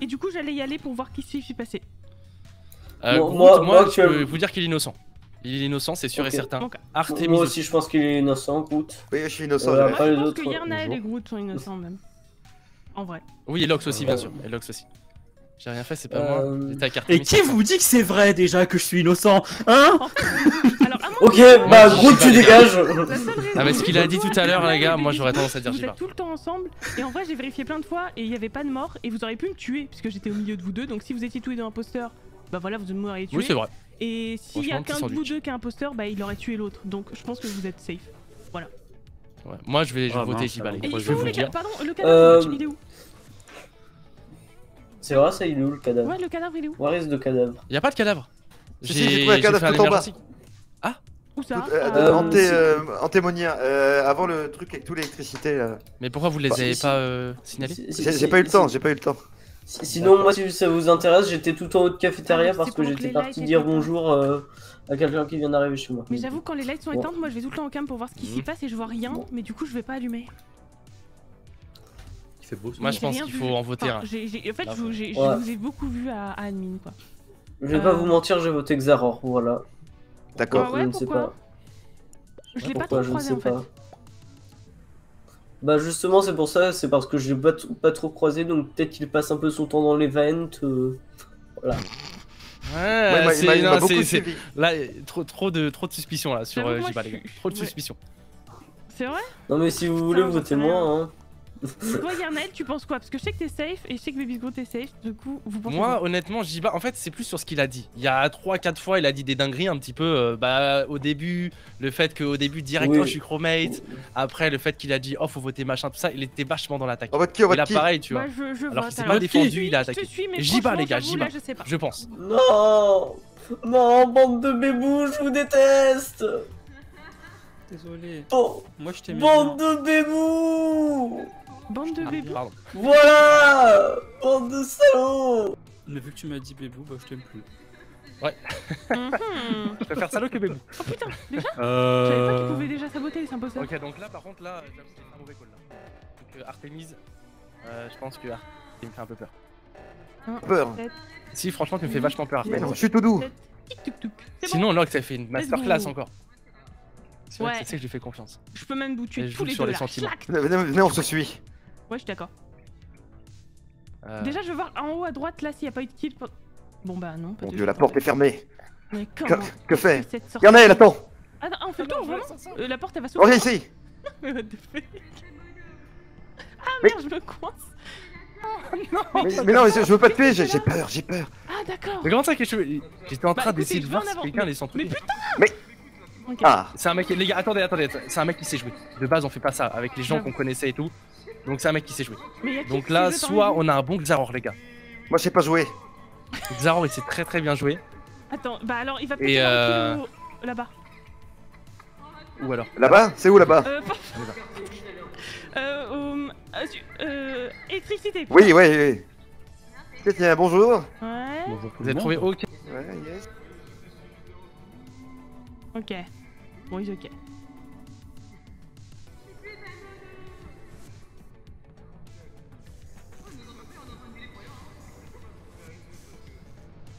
Speaker 1: Et du coup, j'allais y aller pour voir qui s'y passé.
Speaker 6: Euh,
Speaker 8: Moi-
Speaker 6: Groot,
Speaker 8: moi-
Speaker 6: moi,
Speaker 8: moi,
Speaker 6: je peux vous dire qu'il est innocent. Il est innocent, c'est sûr et certain.
Speaker 1: Donc,
Speaker 6: Artemis
Speaker 8: Moi
Speaker 6: aussi.
Speaker 8: je pense qu'il est innocent, Groot.
Speaker 4: Oui, je suis innocent.
Speaker 8: Euh,
Speaker 4: j'avais-
Speaker 1: Moi,
Speaker 8: Après,
Speaker 1: je
Speaker 8: les
Speaker 1: pense
Speaker 8: autres,
Speaker 1: que Yerna et les Groot sont innocents même. En vrai.
Speaker 6: Oui, et Lox aussi, bien sûr. Et Lox aussi. J'ai rien fait, c'est pas moi.
Speaker 8: Euh,
Speaker 6: Artemis.
Speaker 5: Et qui vous dit que c'est vrai déjà que je suis innocent Hein (laughs)
Speaker 1: Alors,
Speaker 8: Ok, bah Groot, tu
Speaker 6: pas.
Speaker 8: dégages
Speaker 6: Ah, mais ce qu'il a dit tout à l'heure, les gars, moi, j'aurais tendance à dire
Speaker 1: Vous
Speaker 6: Jiba.
Speaker 1: êtes tout le temps ensemble. Et en vrai, j'ai vérifié plein de fois et il n'y avait pas de mort. Et vous auriez pu me tuer puisque j'étais au milieu de vous deux. Donc, si vous étiez tous les deux imposteurs, bah voilà, vous m'auriez tué.
Speaker 6: Oui, c'est vrai.
Speaker 1: Et s'il y a qu'un de vous deux qui est imposteur, bah il aurait tué l'autre. Donc je pense que vous êtes safe.
Speaker 6: Ouais. Moi, je vais, je vais
Speaker 5: Ah,
Speaker 6: voter
Speaker 5: mince,
Speaker 6: Jiba, les
Speaker 5: alors.
Speaker 6: gars.
Speaker 1: Et
Speaker 5: Moi,
Speaker 1: il
Speaker 5: je vais
Speaker 1: où
Speaker 5: vous
Speaker 1: les
Speaker 5: dire.
Speaker 1: Pardon, le cadavre,
Speaker 8: Euh,
Speaker 1: il est où
Speaker 8: C'est vrai, ça, il est où le cadavre
Speaker 1: Ouais, le cadavre, il est où
Speaker 8: Where is the cadavre
Speaker 6: Y a pas de cadavre.
Speaker 4: J'ai trouvé un cadavre tout en bas.
Speaker 6: emergency.
Speaker 1: Où ça
Speaker 4: Euh,
Speaker 1: Ah,
Speaker 8: euh,
Speaker 4: euh, Antémonia, euh, avant le truc avec toute l'électricité. là.
Speaker 6: Mais pourquoi vous les
Speaker 4: Bah,
Speaker 6: avez pas euh, signalés
Speaker 8: Si- si-
Speaker 4: J'ai pas eu le temps, j'ai pas eu le temps.
Speaker 8: Si- Sinon, moi, si ça vous intéresse, j'étais tout en haut de cafétéria
Speaker 1: Ah,
Speaker 8: parce que j'étais parti dire bonjour euh, à quelqu'un qui vient d'arriver chez moi.
Speaker 1: Mais j'avoue, quand les lights sont
Speaker 8: Bon.
Speaker 1: éteintes, moi je vais tout le temps au cam pour voir ce qui s'y
Speaker 6: Mhm.
Speaker 1: passe et je vois rien.
Speaker 8: Bon.
Speaker 1: Mais du coup, je vais pas allumer.
Speaker 5: Il fait beau. ce
Speaker 6: Moi, je pense qu'il faut en voter
Speaker 1: Enfin,
Speaker 6: un.
Speaker 1: En fait,
Speaker 6: Là,
Speaker 1: je, vous- ai beaucoup vu à, à admin quoi.
Speaker 8: Je vais pas
Speaker 1: Euh.
Speaker 8: vous mentir, j'ai voté Xaror, voilà.
Speaker 4: D'accord.
Speaker 1: Ah ouais,
Speaker 8: je ne sais pas.
Speaker 1: Je l'ai pas trop
Speaker 8: je ne
Speaker 1: croisé
Speaker 8: sais
Speaker 1: en fait.
Speaker 8: Pas. Bah justement c'est pour ça, c'est parce que j'ai pas, t- pas trop croisé, donc peut-être qu'il passe un peu son temps dans l'event. euh, Voilà.
Speaker 6: Ouais,
Speaker 4: Ouais, il m'a- il
Speaker 6: c'est- non,
Speaker 4: beaucoup
Speaker 6: c'est-. Là, trop, trop de, trop de suspicions là sur euh,
Speaker 1: moi,
Speaker 6: Jiba,
Speaker 1: je
Speaker 6: les gars.
Speaker 1: suis-
Speaker 6: Trop de
Speaker 1: ouais.
Speaker 6: suspicions.
Speaker 1: C'est vrai?
Speaker 8: Non mais si vous voulez,
Speaker 1: j'en sais
Speaker 8: votez-moi. Hein. (laughs)
Speaker 1: Toi, Yarnael, tu penses quoi? Parce que je sais que t'es safe et je sais que Baby Go t'es safe. Du coup, vous pensez
Speaker 6: Moi,
Speaker 1: quoi?
Speaker 6: honnêtement, Jiba, en fait, c'est plus sur ce qu'il a dit. Il y a 3-4 fois, il a dit des dingueries un petit peu. euh, bah, au début, le fait qu'au début, direct,
Speaker 8: Oui.
Speaker 6: oh, je suis chromate. Après, le fait qu'il a dit, oh, faut voter machin, tout ça, il était vachement dans l'attaque.
Speaker 4: Qui
Speaker 6: là,
Speaker 4: vote qui?
Speaker 6: pareil, tu vois.
Speaker 1: Je, je
Speaker 6: Alors qu'il s'est pas défendu, il a attaqué. Jiba,
Speaker 1: franchement,
Speaker 6: les gars, Jiba.
Speaker 1: là, je sais pas.
Speaker 6: Je pense.
Speaker 8: Non Non, bande de bébous, je vous déteste
Speaker 5: Désolé.
Speaker 8: Bon,
Speaker 5: Moi, je t'aimais
Speaker 8: Bande
Speaker 5: bien.
Speaker 8: de bébous
Speaker 1: Bande de
Speaker 6: Ah,
Speaker 1: bébés.
Speaker 6: pardon.
Speaker 8: Voilà Bande de salauds
Speaker 5: Mais vu que tu m'as dit bébou, bah je t'aime plus.
Speaker 1: Mhm.
Speaker 6: Je préfère salaud que bébou.
Speaker 1: Oh putain, déjà? Je savais pas
Speaker 5: Euh...
Speaker 1: qu'ils pouvaient déjà saboter les imposteurs.
Speaker 6: Ok, donc là, par contre, là, j'avoue que c'est un mauvais call là. Donc, euh, Artemis, euh, je pense que Artemis me fait un peu peur.
Speaker 4: Peur.
Speaker 6: Si, franchement, tu me fais vachement peur,
Speaker 4: Mais
Speaker 6: Artemis.
Speaker 4: non, je suis tout doux.
Speaker 6: Sinon, Locke, ça fait une masterclass encore. C'est vrai
Speaker 1: Ouais.
Speaker 6: que c'est ça que je lui fais confiance.
Speaker 1: je peux même vous tuer
Speaker 6: je
Speaker 1: tous
Speaker 6: joue
Speaker 1: les
Speaker 6: sur
Speaker 1: deux
Speaker 6: les
Speaker 1: là.
Speaker 6: sentiments.
Speaker 4: Venez, on se suit.
Speaker 1: Ouais, je suis d'accord.
Speaker 6: Euh,
Speaker 1: Déjà, je veux voir en haut à droite là s'il y a pas eu de kill. Bon bah non. pas
Speaker 4: Mon dieu, la porte est fermée.
Speaker 1: Mais
Speaker 4: Que,
Speaker 1: comment
Speaker 4: que fait
Speaker 1: cette sortie
Speaker 4: Yarnael, attends
Speaker 1: Ah non, on fait le tour vraiment Euh, La porte elle va s'ouvrir.
Speaker 4: ici (laughs)
Speaker 1: Mais what the fuck (laughs) Ah
Speaker 4: Mais-
Speaker 1: merde, je me coince. (laughs)
Speaker 4: mais, mais non, mais je, je veux pas te tuer, j'ai peur, j'ai peur.
Speaker 1: Ah d'accord.
Speaker 6: Mais comment ça que je... J'étais en
Speaker 1: Bah,
Speaker 6: train d'essayer de voir si quelqu'un
Speaker 1: Mais-
Speaker 6: les sent
Speaker 1: mais
Speaker 6: tous.
Speaker 1: Ok.
Speaker 4: Ah,
Speaker 6: C'est un mec, les gars, attendez, attendez, c'est un mec qui sait jouer. De base, on fait pas ça avec les gens qu'on connaissait et tout. Donc c'est un mec qui sait jouer.
Speaker 1: Mais
Speaker 6: Donc là, soit on a un bon Xaror, les gars.
Speaker 4: moi je sais pas jouer.
Speaker 6: Xaror, il sait très très bien jouer.
Speaker 1: Attends, bah alors il va peut-être
Speaker 6: euh,
Speaker 1: là-bas.
Speaker 6: Ou alors.
Speaker 4: Là-bas? C'est où là-bas?
Speaker 1: Euh, pas- (laughs) euh, au- euh, euh, électricité.
Speaker 4: Oui, oui, oui. Bonjour.
Speaker 1: Ouais.
Speaker 5: Bonjour tout
Speaker 6: Vous avez trouvé aucun.
Speaker 4: Ouais, yes.
Speaker 1: Ok. Bon, ils ok.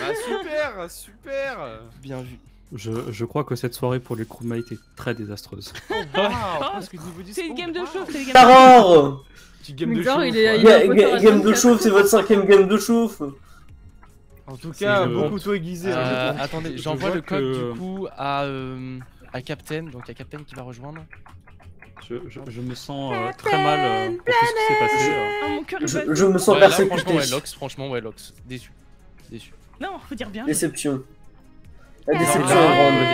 Speaker 7: Bah super, super
Speaker 6: Bien vu.
Speaker 5: je, je crois que cette soirée pour les crewmates est très désastreuse.
Speaker 7: 10
Speaker 1: C'est une game de chauffe, c'est les games de
Speaker 7: Petit game de chauffe.
Speaker 8: Game de
Speaker 2: 24.
Speaker 8: chauffe, c'est votre cinquième game de chauffe
Speaker 7: En tout cas,
Speaker 5: le-
Speaker 7: beau couteau aiguisé. hein,
Speaker 6: Euh, attendez,
Speaker 5: je
Speaker 6: j'envoie le code
Speaker 5: que-
Speaker 6: du coup à, euh, à Captain. Donc il y a Captain qui va rejoindre.
Speaker 5: Je, je, je me sens euh, très mal euh, pour tout ce qui s'est passé. euh.
Speaker 1: Oh, mon cœur il
Speaker 8: je, me sens
Speaker 6: Ouais, là,
Speaker 8: persécuté.
Speaker 6: franchement, ouais, Lox, franchement, ouais, Lox. Déçu. Déçu.
Speaker 1: Non, faut dire bien.
Speaker 8: Déception. La déception
Speaker 6: Ah,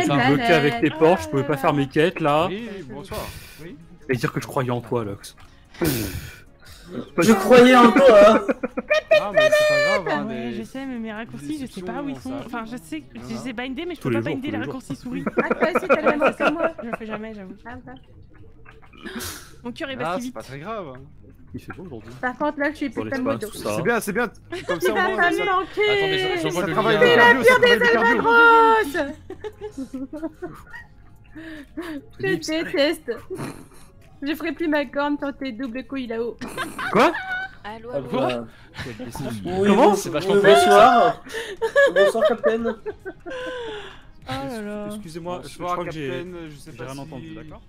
Speaker 8: est grande.
Speaker 5: J'étais bloqué avec tes portes, je pouvais pas faire mes quêtes là.
Speaker 7: Oui, bonsoir. Oui.
Speaker 5: Et dire que je croyais en toi, Lux.
Speaker 8: Je croyais en toi.
Speaker 7: Ah, mais c'est pas grave, hein,
Speaker 1: Ouais, je sais, mais mes raccourcis, je sais pas où ils sont. Enfin, je sais que je les ai bindés, mais je peux pas binder les raccourcis souris.
Speaker 2: Ah, toi aussi, t'as le même que moi.
Speaker 1: Je le fais jamais, j'avoue.
Speaker 2: Ah, bah.
Speaker 1: Mon cœur est
Speaker 7: Ah,
Speaker 1: battu
Speaker 7: c'est
Speaker 1: vite.
Speaker 7: pas très grave.
Speaker 5: Il fait beau aujourd'hui.
Speaker 2: Par contre, là, je suis
Speaker 5: Pour
Speaker 2: putain de
Speaker 5: ça.
Speaker 7: C'est bien, c'est bien. Comme ça, moins,
Speaker 2: pas me manquer
Speaker 6: Attendez, je- le
Speaker 7: cardio, ça travaille du cardio.
Speaker 2: Je déteste. Je ferai plus ma corne sur tes doubles couilles là-haut.
Speaker 5: Quoi?
Speaker 9: Allô,
Speaker 8: Ah,
Speaker 9: allô.
Speaker 8: Oui,
Speaker 6: Comment? C'est vachement
Speaker 8: bonsoir. bonsoir, Captain.
Speaker 1: Oh là là.
Speaker 5: Excusez-moi, je
Speaker 7: Bonsoir,
Speaker 5: crois que j'ai rien entendu, d'accord?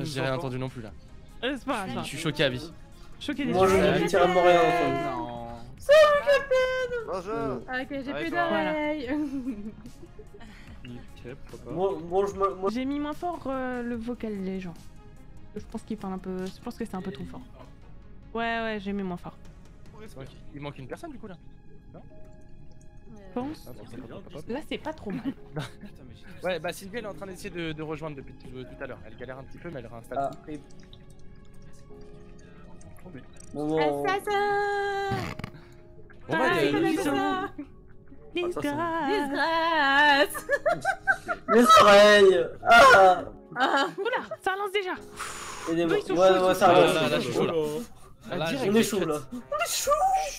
Speaker 6: J'ai rien
Speaker 7: entend
Speaker 6: entendu non plus là.
Speaker 1: C'est.
Speaker 6: Je suis choqué à vie.
Speaker 1: Choqué des
Speaker 8: Moi, je
Speaker 1: choses.
Speaker 8: n'ai littéralement rien entendu.
Speaker 7: Non.
Speaker 4: Bonjour.
Speaker 2: Ok, j'ai plus.
Speaker 8: Moi, moi,
Speaker 1: J'ai mis moins fort euh, le vocal les gens. Je pense qu'ils parlent un peu. Je pense que c'est un peu trop fort. Ouais, ouais, j'ai mis moins fort.
Speaker 6: Il manque une personne du coup là.
Speaker 1: Je pense.
Speaker 6: Ah.
Speaker 1: Là, c'est pas trop mal. (laughs)
Speaker 6: Ouais, bah Sylvie elle est en train d'essayer de, de rejoindre depuis tout, tout à l'heure. Elle galère un petit peu, mais elle réinstalle.
Speaker 8: Ah, et- Bon, bon,
Speaker 2: Assassin
Speaker 6: Bon, bah,
Speaker 1: Ah, il a Disgrâce.
Speaker 2: Disgrâce
Speaker 8: les oreilles Ah
Speaker 2: Ah
Speaker 1: Oula, ça lance déjà.
Speaker 8: Et des Ouais, ouais, ça
Speaker 6: chauds. Ah, là, là, je suis chaud, là.
Speaker 5: Oh
Speaker 6: Là,
Speaker 1: Ah,
Speaker 6: j'ai
Speaker 8: On est chaud là.
Speaker 5: Chut,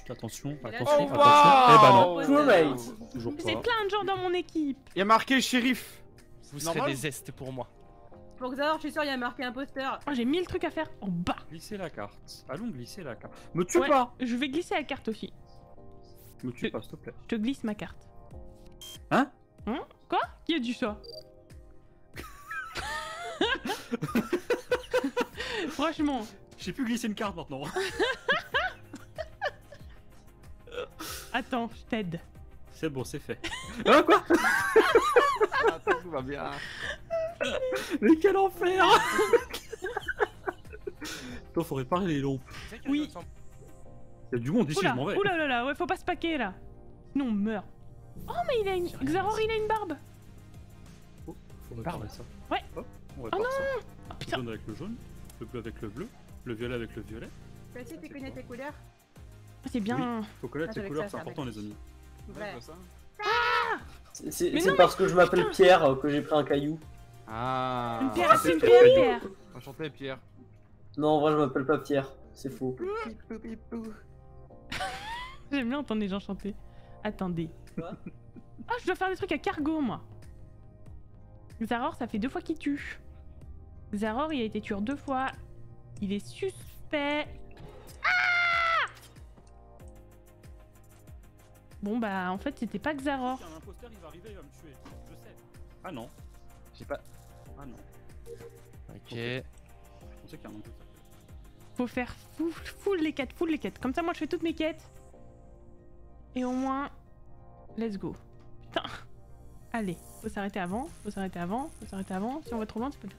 Speaker 5: attention, attention,
Speaker 2: fait-
Speaker 5: attention. Eh bah non,
Speaker 1: J'ai
Speaker 5: pas.
Speaker 1: plein de gens dans mon équipe.
Speaker 7: Il y a marqué shérif.
Speaker 6: Vous serez des zestes pour moi.
Speaker 2: Pour Xaor, je suis sûr, il y a marqué imposteur.
Speaker 1: Oh, j'ai mille trucs à faire en bas.
Speaker 5: Glisser la carte. Allons glisser la carte. Me tue
Speaker 1: Ouais,
Speaker 5: pas
Speaker 1: Je vais glisser la carte aussi.
Speaker 5: Me tue pas, s'il te plaît.
Speaker 1: Je te glisse ma carte.
Speaker 5: Hein?
Speaker 1: Hein? Quoi? Qui a dit ça (laughs) Franchement,
Speaker 5: J'ai pu glisser une carte maintenant. (laughs)
Speaker 1: attends, je t'aide.
Speaker 5: C'est bon, c'est fait. (laughs)
Speaker 7: Attends, tout va bien. (laughs)
Speaker 5: Mais quel enfer (laughs) Toi, faut réparer les lampes.
Speaker 1: Oui.
Speaker 5: Il y a du monde ici,
Speaker 1: Oula,
Speaker 5: je m'en vais.
Speaker 1: oula là là, ouais, faut pas se paquer là. Sinon on meurt. Oh, mais il a une. Xaror, il a une barbe.
Speaker 5: Faut réparer ça.
Speaker 1: Ouais.
Speaker 5: Hop, on répare
Speaker 1: Oh
Speaker 5: ça.
Speaker 1: Oh
Speaker 5: Le jaune avec le jaune, le bleu avec le bleu, le violet avec le violet.
Speaker 2: Toi aussi, tu connais tes couleurs
Speaker 1: c'est bien.
Speaker 5: Faut connaître
Speaker 2: Ah, j'avais
Speaker 5: couleurs, c'est important, les amis.
Speaker 7: Ça.
Speaker 8: C'est- parce que je m'appelle Pierre que j'ai pris un caillou.
Speaker 7: Ah.
Speaker 1: Une pierre, c'est une pierre.
Speaker 7: Enchanté, Pierre.
Speaker 8: Non, en vrai, je m'appelle pas Pierre. C'est faux. (laughs)
Speaker 1: J'aime bien entendre les gens chanter. Attendez.
Speaker 8: Quoi?
Speaker 1: Ah, je dois faire des trucs à cargo, moi. Xaror, ça fait deux fois qu'il tue. Xaror, il a été tueur deux fois. Il est suspect. Bon, bah, en fait, c'était pas Xaror.
Speaker 5: Un imposteur, il va arriver, il va me tuer. Je sais. Ah non.
Speaker 6: J'ai pas.
Speaker 5: Ah non.
Speaker 6: Ok.
Speaker 5: Je pensais qu'il y a un imposteur.
Speaker 1: Faut faire full, full les quêtes, full les quêtes. Comme ça, moi, je fais toutes mes quêtes. Et au moins, let's go. Putain. Allez, faut s'arrêter avant, faut s'arrêter avant, faut s'arrêter avant. Si on va trop loin, c'est pas.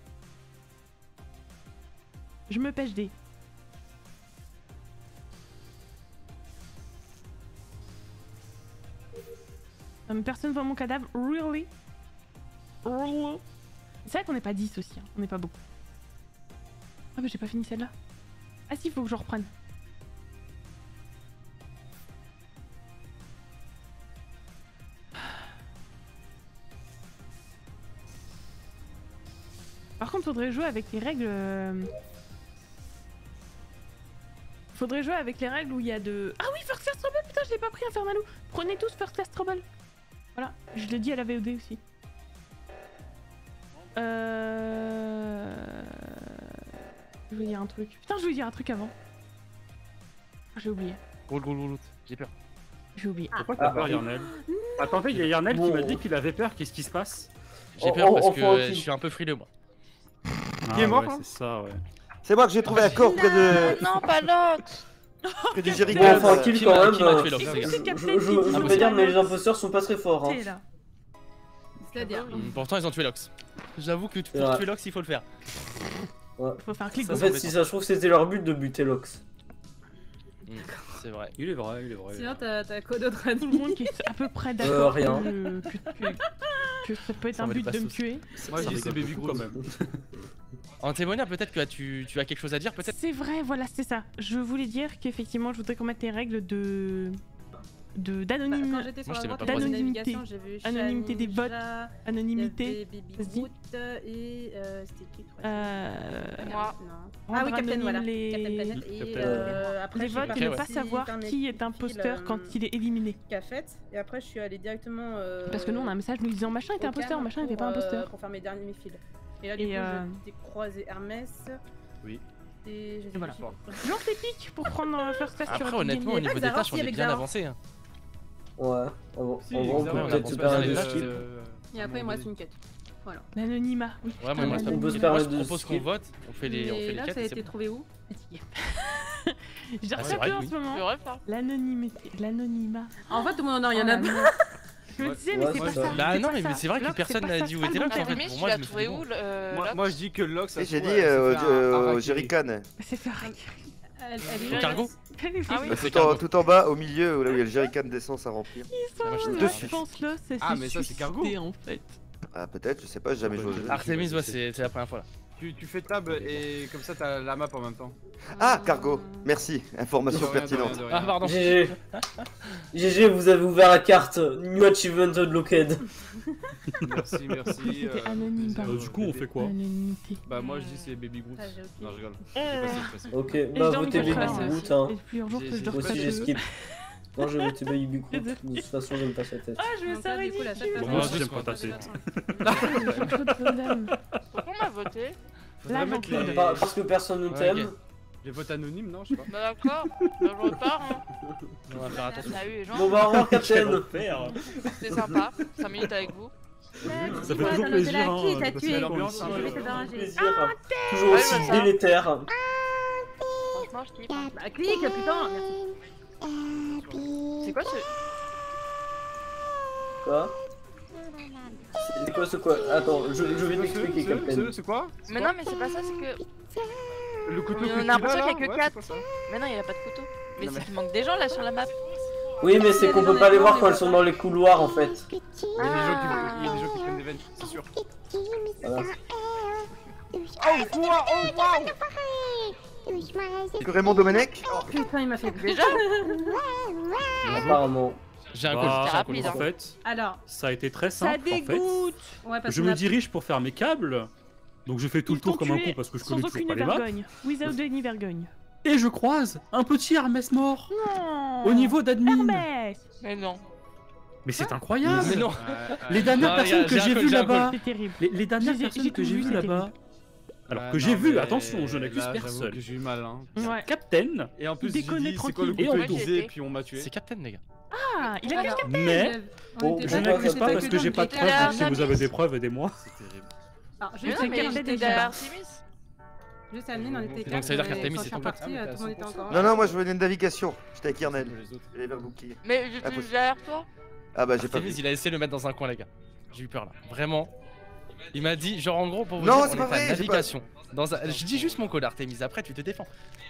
Speaker 1: Je me pêche des. Personne voit mon cadavre, really? Really? C'est vrai qu'on n'est pas 10 aussi, hein. on n'est pas beaucoup. Ah bah j'ai pas fini celle-là. Ah si, faut que je reprenne. Par contre, faudrait jouer avec les règles. euh, Faudrait jouer avec les règles où il y a de. Ah oui, First Class Trouble Putain, je l'ai pas pris, Infernalou Prenez tous First Class Trouble Voilà, je l'ai dit à la VOD aussi. Euh. Je voulais dire un truc. Putain, je voulais dire un truc avant. Ah, J'ai oublié.
Speaker 6: Gros gros gros J'ai peur.
Speaker 1: J'ai oublié.
Speaker 5: Pourquoi t'as
Speaker 8: Ah,
Speaker 5: peur, Yarnel Attendez, il y a Yarnel qui m'a dit qu'il avait peur. Qu'est-ce qui se passe?
Speaker 6: J'ai
Speaker 8: Oh,
Speaker 6: peur
Speaker 8: oh,
Speaker 6: parce
Speaker 8: oh,
Speaker 6: que je suis un peu frileux moi.
Speaker 7: Qui est mort,
Speaker 5: ouais,
Speaker 7: hein?
Speaker 5: C'est ça, ouais.
Speaker 4: C'est moi que j'ai trouvé un corps près de,
Speaker 9: Non, pas Lox
Speaker 4: près du Jericho.
Speaker 8: Bon, enfin,
Speaker 4: Euh,
Speaker 8: kill
Speaker 6: qui
Speaker 8: quand même. euh, Je veux dire, mais les imposteurs sont pas très forts. Hein.
Speaker 1: C'est là.
Speaker 2: C'est-à-dire.
Speaker 6: Hum, Pourtant ils ont tué Lox. J'avoue que pour tuer Lox il faut le faire.
Speaker 1: Faut faire un clic
Speaker 8: En fait, si ça se trouve, c'était leur but de buter Lox.
Speaker 6: Hum, C'est vrai.
Speaker 5: Il est vrai, il est vrai.
Speaker 2: Sinon, t'as quoi d'autre à
Speaker 1: Tout le monde qui est à peu près
Speaker 8: Euh,
Speaker 1: d'accord
Speaker 8: rien.
Speaker 1: Que, ça peut être
Speaker 6: Ça
Speaker 1: un but de me tuer.
Speaker 7: Moi, dis c'est Baby
Speaker 5: quand même. (laughs)
Speaker 6: En témoignant, peut-être que tu, tu as quelque chose à dire, peut-être
Speaker 1: C'est vrai, voilà, c'est ça. Je voulais dire qu'effectivement, je voudrais qu'on mette les règles de. De
Speaker 2: Bah, sur de vu
Speaker 1: Anonymité des votes. Anonymité.
Speaker 2: Groot et euh,
Speaker 1: Euh,
Speaker 9: Moi.
Speaker 2: Non.
Speaker 1: Rendre
Speaker 2: Ah oui, Captain, voilà.
Speaker 1: les-
Speaker 2: Captain Planet. Et
Speaker 5: Captain
Speaker 2: euh, après,
Speaker 1: les
Speaker 2: je suis
Speaker 1: votes et ne pas savoir
Speaker 2: faire
Speaker 1: qui est imposteur quand
Speaker 2: euh,
Speaker 1: il est éliminé.
Speaker 2: qu'a fait. Et après, je suis allée directement. euh,
Speaker 1: Parce que nous, on a un message nous disant machin était imposteur, machin était
Speaker 2: pour,
Speaker 1: pas
Speaker 2: euh,
Speaker 1: imposteur.
Speaker 2: Pour faire mes derniers fils. Et là, du
Speaker 1: Et,
Speaker 2: coup,
Speaker 1: euh,
Speaker 2: j'ai croisé Hermès.
Speaker 7: Oui.
Speaker 2: Et
Speaker 1: Et voilà. Lance tes pics pour prendre un first class sur
Speaker 6: Après,
Speaker 1: Epic
Speaker 6: honnêtement, au niveau
Speaker 2: pas
Speaker 6: des tâches, on est bien avancé. hein.
Speaker 8: Ouais,
Speaker 7: Si,
Speaker 8: vrai, on
Speaker 7: Xarox,
Speaker 8: peut
Speaker 6: on a
Speaker 8: peut-être se
Speaker 6: les
Speaker 8: de skip.
Speaker 7: euh,
Speaker 2: Et après, il me reste une quête.
Speaker 1: L'anonymat. Oui,
Speaker 6: Ouais, moi, moi,
Speaker 8: On peut se
Speaker 6: je
Speaker 8: de
Speaker 6: propose qu'on
Speaker 8: skip.
Speaker 6: vote, on fait les, on
Speaker 2: Et
Speaker 6: fait les
Speaker 2: là,
Speaker 6: quêtes.
Speaker 2: ça a été trouvé où (laughs)
Speaker 1: J'ai
Speaker 6: Ah,
Speaker 1: reçu
Speaker 6: c'est
Speaker 1: un
Speaker 6: vrai
Speaker 1: peu
Speaker 6: que
Speaker 1: en ce moment.
Speaker 9: Vrai
Speaker 1: L'anonymité. L'anonymat.
Speaker 2: En fait, tout le monde en a, il y en a
Speaker 1: merde. Je me disais, mais
Speaker 8: Ouais,
Speaker 1: c'est
Speaker 8: c'est
Speaker 1: pas
Speaker 8: ça.
Speaker 6: Bah non,
Speaker 1: pas
Speaker 6: mais c'est vrai que
Speaker 1: Locke,
Speaker 6: personne n'a
Speaker 1: pas
Speaker 6: dit où était
Speaker 1: pas
Speaker 6: Locke,
Speaker 1: le
Speaker 6: en fait.
Speaker 9: Mais
Speaker 6: Pour
Speaker 9: tu
Speaker 6: moi,
Speaker 9: l'as
Speaker 6: je me suis
Speaker 9: trouvé
Speaker 6: dit,
Speaker 9: où euh,
Speaker 7: Moi, je dis que Locke, ça
Speaker 4: Et
Speaker 7: se
Speaker 4: j'ai dit
Speaker 7: s'est
Speaker 4: euh. Jerrycan.
Speaker 1: C'est ça.
Speaker 2: Elle, elle
Speaker 6: Le
Speaker 2: est
Speaker 6: cargo (laughs)
Speaker 9: Ah oui.
Speaker 6: Bah,
Speaker 4: Tout en,
Speaker 6: cargo.
Speaker 4: tout en bas, au milieu, là où il y a le Jerrycan d'essence à remplir.
Speaker 1: Le
Speaker 6: de
Speaker 9: Ouais.
Speaker 1: pense là, c'est
Speaker 7: Ah, mais ça, c'est cargo.
Speaker 1: en fait.
Speaker 4: Ah, peut-être, je sais pas, j'ai jamais joué au jeu.
Speaker 6: Artemis, ouais, c'est la première fois là.
Speaker 7: Tu, tu fais tab et comme ça, t'as la map en même temps.
Speaker 4: Ah, cargo, merci, information
Speaker 7: de
Speaker 4: pertinente.
Speaker 7: rien, de rien.
Speaker 6: Ah, pardon.
Speaker 8: GG. GG, (laughs) vous avez ouvert la carte New Achievement Unlocked. (laughs)
Speaker 7: Merci, merci. Euh,
Speaker 1: anonyme,
Speaker 7: plaisir,
Speaker 1: pardon.
Speaker 5: Euh, du coup, on fait quoi
Speaker 1: Anonymité.
Speaker 7: Bah, moi, je dis c'est Baby Groot.
Speaker 2: Ah.
Speaker 7: Non, je rigole.
Speaker 1: Euh.
Speaker 8: Ok,
Speaker 1: Et
Speaker 8: bah votez Baby Groot.
Speaker 1: hein.
Speaker 8: Moi
Speaker 1: pas
Speaker 8: aussi j'ai
Speaker 1: de-
Speaker 8: skip. Moi j'ai voté Baby Groot. De toute façon, j'aime pas sa tête.
Speaker 1: Ah, je
Speaker 2: du coup, seule personne
Speaker 5: Moi aussi, j'aime pas
Speaker 2: c'est Vincent.
Speaker 9: Pourquoi on a voté
Speaker 1: Là,
Speaker 7: les...
Speaker 8: Pas- Parce que personne ne
Speaker 6: Ouais,
Speaker 8: t'aime.
Speaker 6: ok.
Speaker 7: les votes anonymes, non Je sais pas.
Speaker 9: Bah d'accord, bah, je repars. Hein.
Speaker 6: On va faire attention.
Speaker 9: Salut les gens,
Speaker 8: Bon bah au revoir Captain.
Speaker 9: c'est sympa, 5 minutes avec vous.
Speaker 5: Ça fait toujours plaisir. hein,
Speaker 2: Qui
Speaker 5: de
Speaker 2: t'a
Speaker 5: passer
Speaker 7: l'ambiance,
Speaker 2: Je vais te.
Speaker 8: Plaisir. Toujours
Speaker 9: Ouais,
Speaker 8: aussi délétère.
Speaker 9: Franchement, je kiffe.
Speaker 2: Bah, clique, putain merci.
Speaker 9: C'est quoi ce.
Speaker 8: Quoi C'est quoi ce quoi Attends, je, je vais
Speaker 7: c'est-
Speaker 8: Captain.
Speaker 7: c'est- quoi
Speaker 9: Mais
Speaker 7: quoi
Speaker 9: non, mais c'est pas ça, c'est que.
Speaker 7: Le couteau
Speaker 9: On a l'impression qu'il y a que
Speaker 7: Ouais,
Speaker 9: 4.
Speaker 7: c'est quoi ça
Speaker 9: Mais non, il y a pas de couteau. Mais c'est
Speaker 7: mais-
Speaker 9: qu'il manque des gens là sur la map.
Speaker 8: Oui mais c'est qu'on peut pas les voir quand elles sont dans les couloirs en fait.
Speaker 7: Il y a des gens qui, prennent des veines, c'est sûr. Oh, quoi Oh, waouh
Speaker 4: Raymond Domenech
Speaker 2: Putain, il m'a fait
Speaker 9: Déjà
Speaker 8: Apparemment.
Speaker 6: J'ai un
Speaker 5: Bah, En
Speaker 9: hein.
Speaker 5: fait,
Speaker 2: Alors,
Speaker 5: ça a été très
Speaker 1: Ça
Speaker 5: simple. en fait.
Speaker 1: dégoûte.
Speaker 2: ouais, parce
Speaker 5: Je me
Speaker 2: a-
Speaker 5: dirige pour faire mes câbles. Donc je fais tout le
Speaker 1: Ils
Speaker 5: tour comme un con parce que je connais toujours pas les maps.
Speaker 1: vergogne. Without any vergogne.
Speaker 5: Et je croise un petit Hermès mort
Speaker 1: Non
Speaker 5: au niveau d'admin.
Speaker 1: Hermès
Speaker 9: Mais non.
Speaker 5: Mais c'est incroyable.
Speaker 6: Mais non.
Speaker 5: Les dernières
Speaker 6: Non,
Speaker 5: personnes que
Speaker 6: j'ai
Speaker 5: vues là-bas, les, dernières personnes que j'ai
Speaker 1: vu,
Speaker 5: vues là-bas, alors
Speaker 7: Ah,
Speaker 5: que j'ai vu,
Speaker 7: mais
Speaker 5: attention, je n'accuse personne.
Speaker 7: J'ai eu mal, hein.
Speaker 1: Ouais.
Speaker 5: Captain,
Speaker 7: Et en plus,
Speaker 1: Il
Speaker 7: j'ai
Speaker 1: déconne
Speaker 7: dit, c'est quoi le
Speaker 1: tranquille.
Speaker 9: Et
Speaker 7: utilisé,
Speaker 9: étais.
Speaker 7: puis on m'a tué.
Speaker 6: C'est Captain, les gars.
Speaker 1: Ah, il a
Speaker 2: Alors,
Speaker 5: mais
Speaker 2: on
Speaker 8: Oh,
Speaker 5: je
Speaker 2: pas-
Speaker 5: n'accuse pas
Speaker 2: que
Speaker 5: parce que j'ai pas de preuves. Si vous avez des preuves, aidez-moi.
Speaker 7: C'est terrible.
Speaker 2: Alors,
Speaker 9: Mais
Speaker 2: juste
Speaker 9: mais
Speaker 1: Captain
Speaker 9: j'étais
Speaker 1: déjà.
Speaker 9: Artemis.
Speaker 2: Juste Nîmes, on était
Speaker 7: Donc,
Speaker 6: ça veut dire qu'Artemis, c'est ton
Speaker 7: pote.
Speaker 2: tout le monde était encore
Speaker 4: Non, non, moi je venais de navigation. J'étais avec
Speaker 7: autres.
Speaker 4: J'allais vers Bouki.
Speaker 9: Mais je
Speaker 4: Ah,
Speaker 9: derrière toi.
Speaker 4: Ah bah j'ai pas
Speaker 6: Artemis,
Speaker 4: vu.
Speaker 6: il a essayé de le mettre dans un coin, les gars. J'ai eu peur là. Vraiment. Il m'a dit, genre en gros, pour vous
Speaker 4: Non,
Speaker 6: dire, on
Speaker 4: pas
Speaker 6: à navigation. Dans un... Je dis juste mon call, Artemis. Après, tu te défends.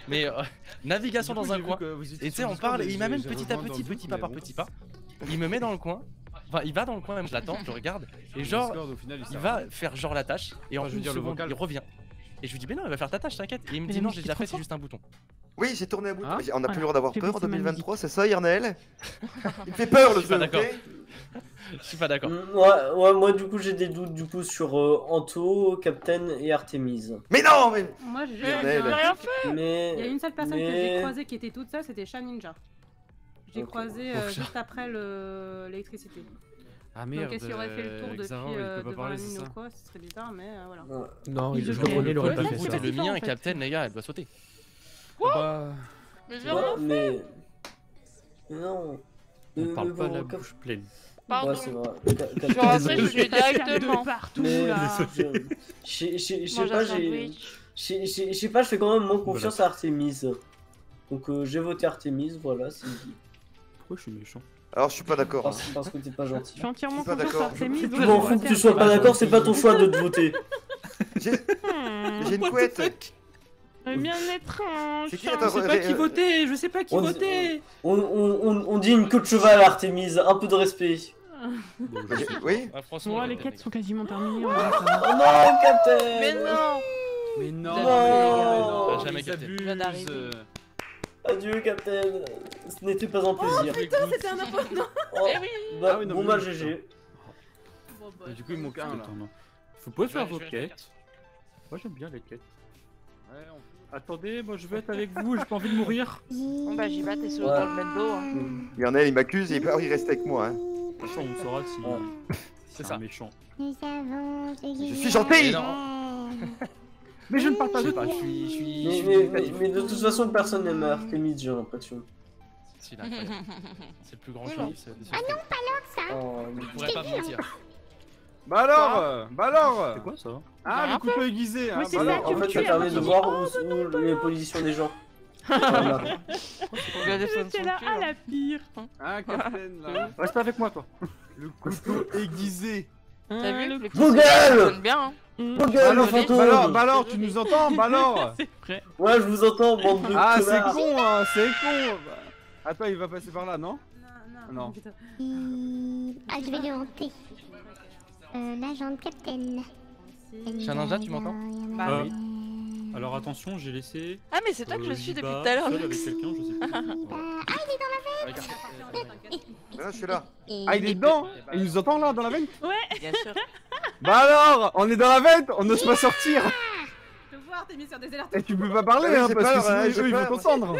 Speaker 6: Mais euh, (laughs) navigation
Speaker 7: coup,
Speaker 6: dans un coin. Et tu sais, on parle et il m'amène petit à petit, petit pas par petit pas. Il me met dans le coin. Enfin, il va dans le coin, même je l'attends, je regarde. (laughs) Et genre, il va faire genre la tâche. Et en une seconde, il revient. Et je lui dis, mais non, il va faire ta tâche, t'inquiète. Et il me
Speaker 1: Mais
Speaker 6: dit, non, j'ai déjà fait, c'est juste un bouton.
Speaker 4: Oui, j'ai tourné à bout.
Speaker 7: Hein
Speaker 4: On n'a plus le droit d'avoir peur en
Speaker 1: baissé ma
Speaker 4: 2023, c'est ça Yarnel (laughs) Il me fait peur
Speaker 6: Je
Speaker 4: le
Speaker 6: suis pas
Speaker 4: jeu,
Speaker 6: d'accord. Je suis pas d'accord.
Speaker 8: Mm, Ouais, ouais, moi du coup j'ai des doutes du coup sur euh, Anto, Captain et Artemis.
Speaker 4: Mais non, mais
Speaker 2: Moi, j'ai
Speaker 9: rien fait.
Speaker 8: Mais.
Speaker 2: Il y a une seule personne que j'ai croisée qui était toute seule, c'était Sha Ninja. J'ai croisé euh, juste après le- l'électricité.
Speaker 7: Ah merde.
Speaker 2: Donc, est-ce qu'il aurait fait le tour depuis
Speaker 7: Xaran, il
Speaker 2: euh,
Speaker 7: peut pas
Speaker 2: devant
Speaker 7: parler,
Speaker 2: la
Speaker 7: c'est
Speaker 2: mine
Speaker 7: ça
Speaker 2: ou quoi Ce serait bizarre, mais euh, voilà.
Speaker 3: Non,
Speaker 1: Il le
Speaker 3: je
Speaker 1: fait.
Speaker 3: il aurait pas fait ça.
Speaker 6: le mien,
Speaker 1: en fait.
Speaker 6: Captain, les gars, elle doit sauter.
Speaker 7: Bah,
Speaker 9: Mais j'ai rien
Speaker 8: mais. Non.
Speaker 5: On
Speaker 8: Euh,
Speaker 5: parle pas
Speaker 8: bon,
Speaker 5: la
Speaker 8: Cap-
Speaker 5: bouche pleine.
Speaker 9: Pardon.
Speaker 8: Ouais, c'est vrai. Ca-
Speaker 9: Je suis je
Speaker 1: de
Speaker 9: directement.
Speaker 1: partout
Speaker 8: Mais
Speaker 1: là.
Speaker 8: je sais pas, j'ai. Je je- je sais pas, je fais quand même moins confiance à Artemis. Donc euh, j'ai voté Artemis, voilà, c'est dit.
Speaker 5: Pourquoi je suis méchant?
Speaker 4: Alors je suis pas d'accord.
Speaker 8: Parce, parce que t'es pas
Speaker 1: Je suis entièrement
Speaker 4: Je suis pas
Speaker 1: confiance en
Speaker 4: d'accord.
Speaker 1: Artemis.
Speaker 8: Je
Speaker 1: donc
Speaker 8: m'en
Speaker 1: je
Speaker 8: fous que tu sois pas d'accord, c'est pas ton choix de (laughs) te voter.
Speaker 4: J'ai
Speaker 1: Hmm,
Speaker 4: j'ai une couette.
Speaker 1: c'est bien étrange.
Speaker 4: C'est qui
Speaker 1: ça.
Speaker 4: Attends,
Speaker 5: Je sais
Speaker 4: euh,
Speaker 5: pas
Speaker 4: euh,
Speaker 5: qui voter, je sais pas qui
Speaker 8: on-
Speaker 5: voter
Speaker 8: On, on, on, on dit une queue de cheval à Artemis, un peu de respect.
Speaker 4: J'ai-. Oui
Speaker 6: Ah, franchement,
Speaker 1: Bon,
Speaker 6: j'ai
Speaker 1: les quêtes sont quasiment terminées. on va faire.
Speaker 8: Oh non, Captain
Speaker 9: Mais non
Speaker 7: Mais non,
Speaker 9: Non.
Speaker 7: mais
Speaker 6: T'as
Speaker 7: non,
Speaker 6: jamais
Speaker 7: ils
Speaker 6: capté.
Speaker 7: abusent.
Speaker 8: Adieu, Captain Ce n'était pas un plaisir.
Speaker 2: Putain, c'était un. Non.
Speaker 8: Oh,
Speaker 9: Eh oui
Speaker 8: bah,
Speaker 7: Ah oui, non,
Speaker 8: bon
Speaker 7: mais
Speaker 8: bah GG.
Speaker 2: Bon, bah,
Speaker 7: Et Du coup, il manque un là.
Speaker 5: Vous pouvez faire vos
Speaker 6: vais
Speaker 5: quêtes. Moi j'aime bien les quêtes.
Speaker 7: Ouais, on-
Speaker 5: Attendez, moi je veux être avec vous, j'ai pas envie de mourir.
Speaker 9: Bon bah j'y vais, t'es solo
Speaker 8: Ouais.
Speaker 9: dans le. Hein.
Speaker 4: Il y en a, il m'accuse et il peut il reste avec moi. Hein.
Speaker 5: De toute façon, on saura si
Speaker 8: Ouais.
Speaker 6: C'est ça.
Speaker 5: un méchant.
Speaker 4: Je suis gentil (laughs)
Speaker 5: Mais je ne
Speaker 6: sais
Speaker 5: pas.
Speaker 6: pas, je suis. Je suis. je
Speaker 8: Mais,
Speaker 6: suis
Speaker 8: mais, mais,
Speaker 6: méditatif.
Speaker 8: mais de toute façon, personne n'est meurt. T'es mythe, j'ai l'impression. (laughs)
Speaker 6: C'est le plus grand
Speaker 9: Oui,
Speaker 6: shérif.
Speaker 9: non.
Speaker 6: de ce film.
Speaker 8: Oh,
Speaker 6: Je pourrais pas me mentir.
Speaker 7: Bah alors euh, Bah alors
Speaker 5: C'est quoi ça
Speaker 7: Ah,
Speaker 9: Bah,
Speaker 7: le couteau aiguisé hein, bah
Speaker 1: ça,
Speaker 7: alors.
Speaker 8: en fait, ça permet de voir
Speaker 1: dis,
Speaker 8: où, où les positions des gens. (laughs)
Speaker 1: J'étais là, ah
Speaker 9: hein.
Speaker 1: la pire.
Speaker 7: Ah, Captain là
Speaker 5: Reste avec moi toi.
Speaker 7: Le couteau aiguisé
Speaker 9: T'as vu
Speaker 1: le
Speaker 9: le petit
Speaker 8: Google
Speaker 9: bien hein.
Speaker 1: Mmh.
Speaker 8: Oh,
Speaker 7: Bah
Speaker 8: gueule, le
Speaker 7: alors,
Speaker 8: fantôme
Speaker 7: bah alors, bah alors, tu nous entends Bah alors (laughs)
Speaker 1: C'est vrai.
Speaker 8: Ouais, je vous entends, bande de
Speaker 7: Ah, c'est con, hein, c'est con bah. Attends, il va passer par là, non
Speaker 2: Non,
Speaker 7: Non.
Speaker 2: non. putain.
Speaker 10: Ah, je vais le hanter. Euh, l'agent de Captain.
Speaker 6: Ninja, tu m'entends
Speaker 9: Bah
Speaker 5: Euh,
Speaker 9: oui.
Speaker 5: Alors attention, j'ai laissé.
Speaker 9: Ah mais c'est toi que je
Speaker 5: euh,
Speaker 9: suis depuis tout à l'heure.
Speaker 5: avec quelqu'un, je sais plus. Voilà.
Speaker 6: Avec un-
Speaker 4: Là, je suis là.
Speaker 7: Ah, il est dedans Il nous entend là, dans la veine
Speaker 9: Bien sûr. (laughs)
Speaker 7: Bah alors On est dans la veine On n'ose pas sortir
Speaker 2: Je peux voir, t'es mis sur des alertes.
Speaker 7: Et tu peux pas parler,
Speaker 4: Ah
Speaker 7: hein, parce que sinon,
Speaker 4: ouais,
Speaker 7: eux, ils vont t'entendre.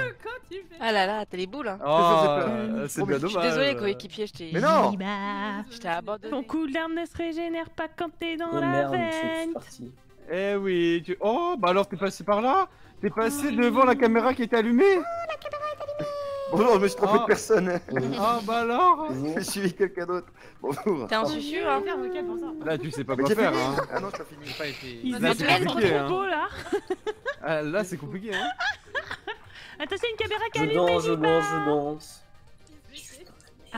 Speaker 9: Ah là là, t'as les boules hein.
Speaker 7: Oh, euh, c'est bien
Speaker 4: mais
Speaker 9: Je suis
Speaker 7: dommage
Speaker 9: désolée coéquipier, je t'ai
Speaker 4: Mais non
Speaker 1: Bah,
Speaker 9: je t'ai abandonné.
Speaker 1: Ton cooldown ne se régénère pas quand t'es dans
Speaker 8: Oh
Speaker 1: la
Speaker 8: merde, je suis
Speaker 1: veine.
Speaker 7: Eh oui, tu... Oh, bah alors t'es passé par là? T'es passé devant la caméra qui était allumée? (laughs)
Speaker 4: Bonjour, je me suis trompé
Speaker 7: Ah.
Speaker 4: de personne. (laughs)
Speaker 7: Ah bah alors? (laughs)
Speaker 4: J'ai suivi quelqu'un d'autre. Bonjour.
Speaker 9: T'es un susu hein.
Speaker 2: Pour ça.
Speaker 7: Là, tu sais pas
Speaker 4: Mais
Speaker 7: quoi faire,
Speaker 4: fini.
Speaker 7: hein
Speaker 4: Ah non, je t'ai fini.
Speaker 6: J'ai pas été.
Speaker 1: Ils
Speaker 2: Là,
Speaker 1: se
Speaker 7: c'est
Speaker 1: trop
Speaker 7: compliqué, hein.
Speaker 1: beau là.
Speaker 7: Ah, Là, c'est compliqué, hein
Speaker 1: Attention, une caméra qui
Speaker 8: Je
Speaker 1: allume.
Speaker 8: danse, je danse, je danse.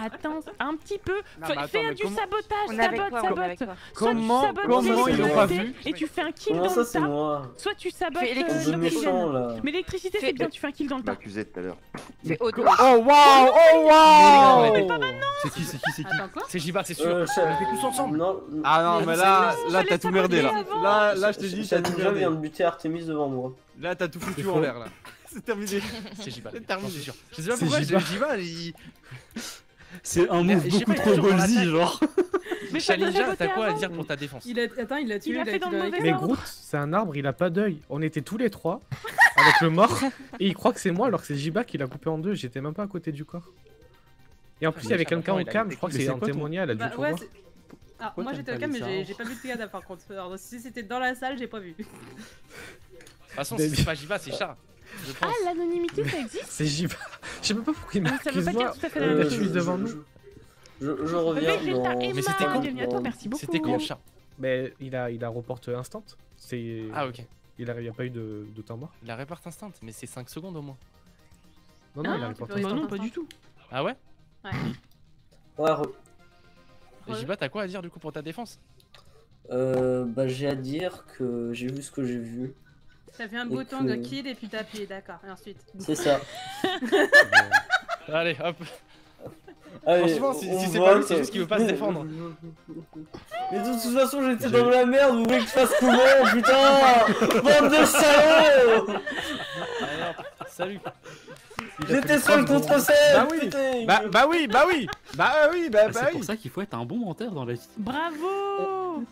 Speaker 1: Attends, un petit peu.
Speaker 7: Non, mais attends,
Speaker 1: fais
Speaker 7: mais
Speaker 1: du
Speaker 7: comment-
Speaker 1: sabotage, sabote, sabote. Soit tu
Speaker 7: Comment-
Speaker 1: sabotes
Speaker 7: comment
Speaker 1: l'électricité
Speaker 7: ils l'ont pas vu
Speaker 1: Et tu fais un kill
Speaker 8: Comment
Speaker 1: dans
Speaker 8: ça,
Speaker 1: le
Speaker 8: c'est
Speaker 1: tas.
Speaker 8: moi
Speaker 1: Soit tu sabotes
Speaker 9: Fais
Speaker 1: euh, l'oxygène.
Speaker 8: là.
Speaker 1: Mais l'électricité, c'est bien, tu fais un kill dans le
Speaker 4: Tu
Speaker 1: tas.
Speaker 4: m'accusais tout à l'heure.
Speaker 7: Oh waouh Oh waouh
Speaker 5: C'est qui, c'est qui, c'est qui
Speaker 6: C'est Jiba, c'est sûr.
Speaker 8: Euh,
Speaker 6: On tous ensemble.
Speaker 8: Non,
Speaker 7: Ah non, mais là,
Speaker 1: Mais
Speaker 7: là
Speaker 1: je
Speaker 7: t'as tout merdé, là. Là, là, je t'ai dit, t'as tout merdé
Speaker 8: vient de buter Artemis devant moi.
Speaker 7: Là, t'as tout foutu en l'air, là C'est terminé
Speaker 6: C'est Jiba.
Speaker 7: C'est terminé.
Speaker 6: Je sais pas pourquoi,
Speaker 5: Jiba.
Speaker 6: j'ai- Jiba, il.
Speaker 5: C'est un move beaucoup trop ballsy, genre. (laughs)
Speaker 1: Mais saboté
Speaker 6: t'as quoi à dire pour ta défense
Speaker 2: Il a... Attends, il l'a tué,
Speaker 1: Il
Speaker 2: a
Speaker 1: fait dans le
Speaker 2: tué
Speaker 1: mauvais
Speaker 7: Mais. Groot, c'est un arbre, il a pas d'œil. On était tous les trois avec le mort et il croit que c'est moi alors que c'est Jiba qui l'a coupé en deux. J'étais même pas à côté du corps. Et en plus, il y avait quelqu'un au cam, je crois que c'est un témoignage, elle a dû
Speaker 2: Bah
Speaker 7: tout
Speaker 2: ouais,
Speaker 7: voir.
Speaker 2: Ah,
Speaker 5: Pourquoi
Speaker 2: moi j'étais au cam, mais j'ai pas vu de Pegada par contre. Alors, si c'était dans la salle, j'ai pas vu.
Speaker 6: De toute façon, c'est pas Jiba, c'est Char. Je
Speaker 1: Ah, l'anonymité, ça existe
Speaker 7: C'est Jiba. Je sais même pas pourquoi il
Speaker 1: Mais Ça veut pas dire tout à fait la
Speaker 7: Euh,
Speaker 1: même
Speaker 7: il a
Speaker 1: chose.
Speaker 7: devant nous.
Speaker 8: Je, reviens dans...
Speaker 6: Mais c'était
Speaker 1: à toi, merci beaucoup.
Speaker 6: C'était quand Char
Speaker 7: Mais il a, il a reporté instant. C'est.
Speaker 6: Ah, ok.
Speaker 7: Il a, il y a pas eu de, de temps mort.
Speaker 6: La réparte instant, mais c'est 5 secondes au moins.
Speaker 7: Non, non,
Speaker 2: Ah,
Speaker 7: il a
Speaker 2: peux
Speaker 1: Bah
Speaker 7: instant.
Speaker 1: non, pas du tout.
Speaker 6: Ah ouais
Speaker 2: Ouais.
Speaker 8: Ouais, re-
Speaker 6: Et Jiba, t'as quoi à dire du coup pour ta défense?
Speaker 8: Euh, bah j'ai à dire que j'ai vu ce que j'ai vu.
Speaker 2: T'as fait un
Speaker 8: Et
Speaker 2: bouton
Speaker 8: que-
Speaker 2: de kill et puis appuyé, d'accord. Et ensuite.
Speaker 8: C'est ça. (laughs)
Speaker 6: Allez, hop.
Speaker 8: Allez,
Speaker 6: Franchement, si- si c'est pas lui, c'est juste qu'il veut pas se défendre. (laughs)
Speaker 8: Mais de toute façon, j'étais dans la merde, vous voulez que je fasse comment Putain (laughs) Bande de salauds
Speaker 6: Allez, hop. Salut.
Speaker 8: J'étais seul contre 7
Speaker 7: Bah oui.
Speaker 8: putain
Speaker 7: Bah, bah oui, bah oui Bah oui, bah, bah
Speaker 5: C'est
Speaker 7: oui
Speaker 5: pour ça qu'il faut être un bon menteur dans la vie.
Speaker 1: Bravo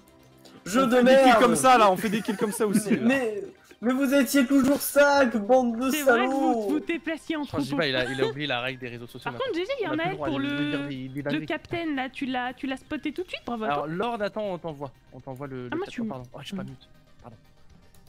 Speaker 8: Jeu
Speaker 7: On
Speaker 8: de
Speaker 7: fait des kills comme ça là, on fait des kills comme ça aussi. là.
Speaker 8: mais, mais vous étiez toujours 5, bande de
Speaker 1: C'est vrai que vous
Speaker 8: salauds
Speaker 1: vous déplaciez en
Speaker 6: Franchement,
Speaker 1: troupeau.
Speaker 6: Jiba, il a, il a oublié la règle des réseaux sociaux.
Speaker 1: Par contre, GG, il y en
Speaker 6: a
Speaker 1: a pour le
Speaker 6: dire des- des
Speaker 1: le captain là, tu l'as tu l'as spoté tout de suite, bravo
Speaker 6: Alors. Lord, attends, on t'envoie. On t'envoie le.
Speaker 1: Ah,
Speaker 6: le
Speaker 1: moi, tu-
Speaker 6: Oh, pardon. Oh, je suis pas mute.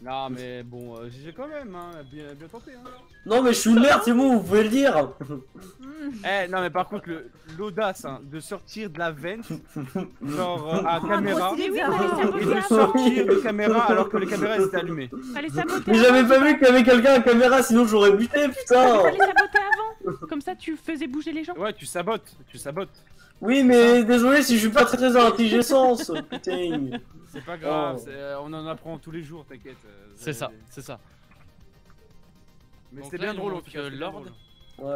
Speaker 7: Non mais bon, euh, GG quand même, hein, bien, bien tenté. Hein.
Speaker 8: Non mais je suis une merde, c'est bon, vous pouvez le dire (laughs)
Speaker 7: Eh non mais par contre le- l'audace hein, de sortir de la vente, (laughs) genre euh, à caméra,
Speaker 1: Mais oui, fallait
Speaker 7: et de sortir de caméra alors que les caméras étaient allumées.
Speaker 1: Fallait saboter
Speaker 8: Mais j'avais pas vu qu'il y avait quelqu'un à caméra, sinon j'aurais buté, putain
Speaker 1: Fallait saboter avant. Comme ça, tu faisais bouger les gens.
Speaker 7: Ouais tu sabotes, tu sabotes.
Speaker 8: Oui mais désolé si je suis pas très intelligent, putain
Speaker 7: C'est pas grave,
Speaker 8: Oh.
Speaker 7: euh, on en apprend tous les jours, t'inquiète. euh,
Speaker 6: C'est ça, c'est ça.
Speaker 7: Mais c'était bien drôle cas.
Speaker 6: euh, Lord.
Speaker 8: Ouais.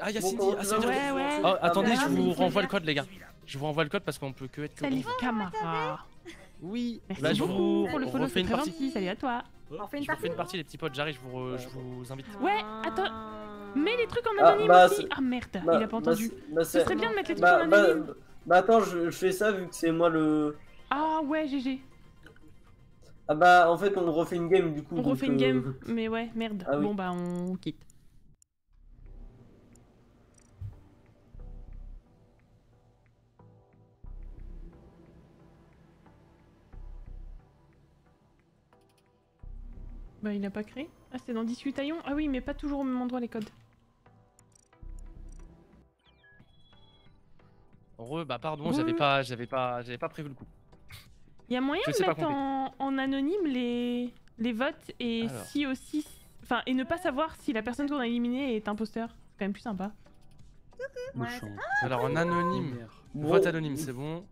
Speaker 6: Ah, y'a Cindy. Ah, Cindy.
Speaker 1: Ouais, ouais.
Speaker 6: Oh, attendez,
Speaker 1: Ah,
Speaker 6: je vous renvoie le code, les gars. Je vous renvoie le code parce qu'on peut que être que
Speaker 1: Salut. Camara.
Speaker 6: Oui.
Speaker 1: Merci
Speaker 6: Bah, je
Speaker 1: beaucoup
Speaker 6: vous
Speaker 1: pour le follow,
Speaker 6: refais
Speaker 1: c'est
Speaker 6: une partie.
Speaker 1: gentil. Salut à toi.
Speaker 2: On fait une
Speaker 6: Je vous
Speaker 2: partie
Speaker 6: refais une partie les petits potes, j'arrive, je vous, re- je vous invite.
Speaker 1: Ouais, attends. Mets les trucs en
Speaker 8: Ah,
Speaker 1: anonyme
Speaker 8: bah,
Speaker 1: aussi. Ah merde,
Speaker 8: Bah,
Speaker 1: il a pas
Speaker 8: bah,
Speaker 1: entendu.
Speaker 8: bah,
Speaker 1: Ce serait bien de mettre les trucs
Speaker 8: Bah,
Speaker 1: en
Speaker 8: bah,
Speaker 1: anonyme.
Speaker 8: bah, attends, je, je fais ça vu que c'est moi le.
Speaker 1: Ah ouais, GG.
Speaker 8: Ah bah en fait on refait une game du coup.
Speaker 1: On
Speaker 8: donc,
Speaker 1: refait une
Speaker 8: euh,
Speaker 1: game, (laughs) mais ouais, merde.
Speaker 8: Ah oui.
Speaker 1: Bon bah on quitte. Bah il a pas créé Ah c'était dans 18 taillons Ah oui mais pas toujours au même endroit les codes.
Speaker 6: Re, bah pardon,
Speaker 1: Oui,
Speaker 6: j'avais
Speaker 1: oui.
Speaker 6: pas, j'avais pas, j'avais pas prévu le coup.
Speaker 1: Il y a moyen
Speaker 6: Je
Speaker 1: de mettre en, en anonyme les, les votes et
Speaker 6: Alors.
Speaker 1: si aussi... Enfin, et ne pas savoir si la personne qu'on a éliminée est imposteur. C'est quand même plus sympa.
Speaker 6: Alors en anonyme,
Speaker 8: Bon.
Speaker 6: vote anonyme, c'est bon.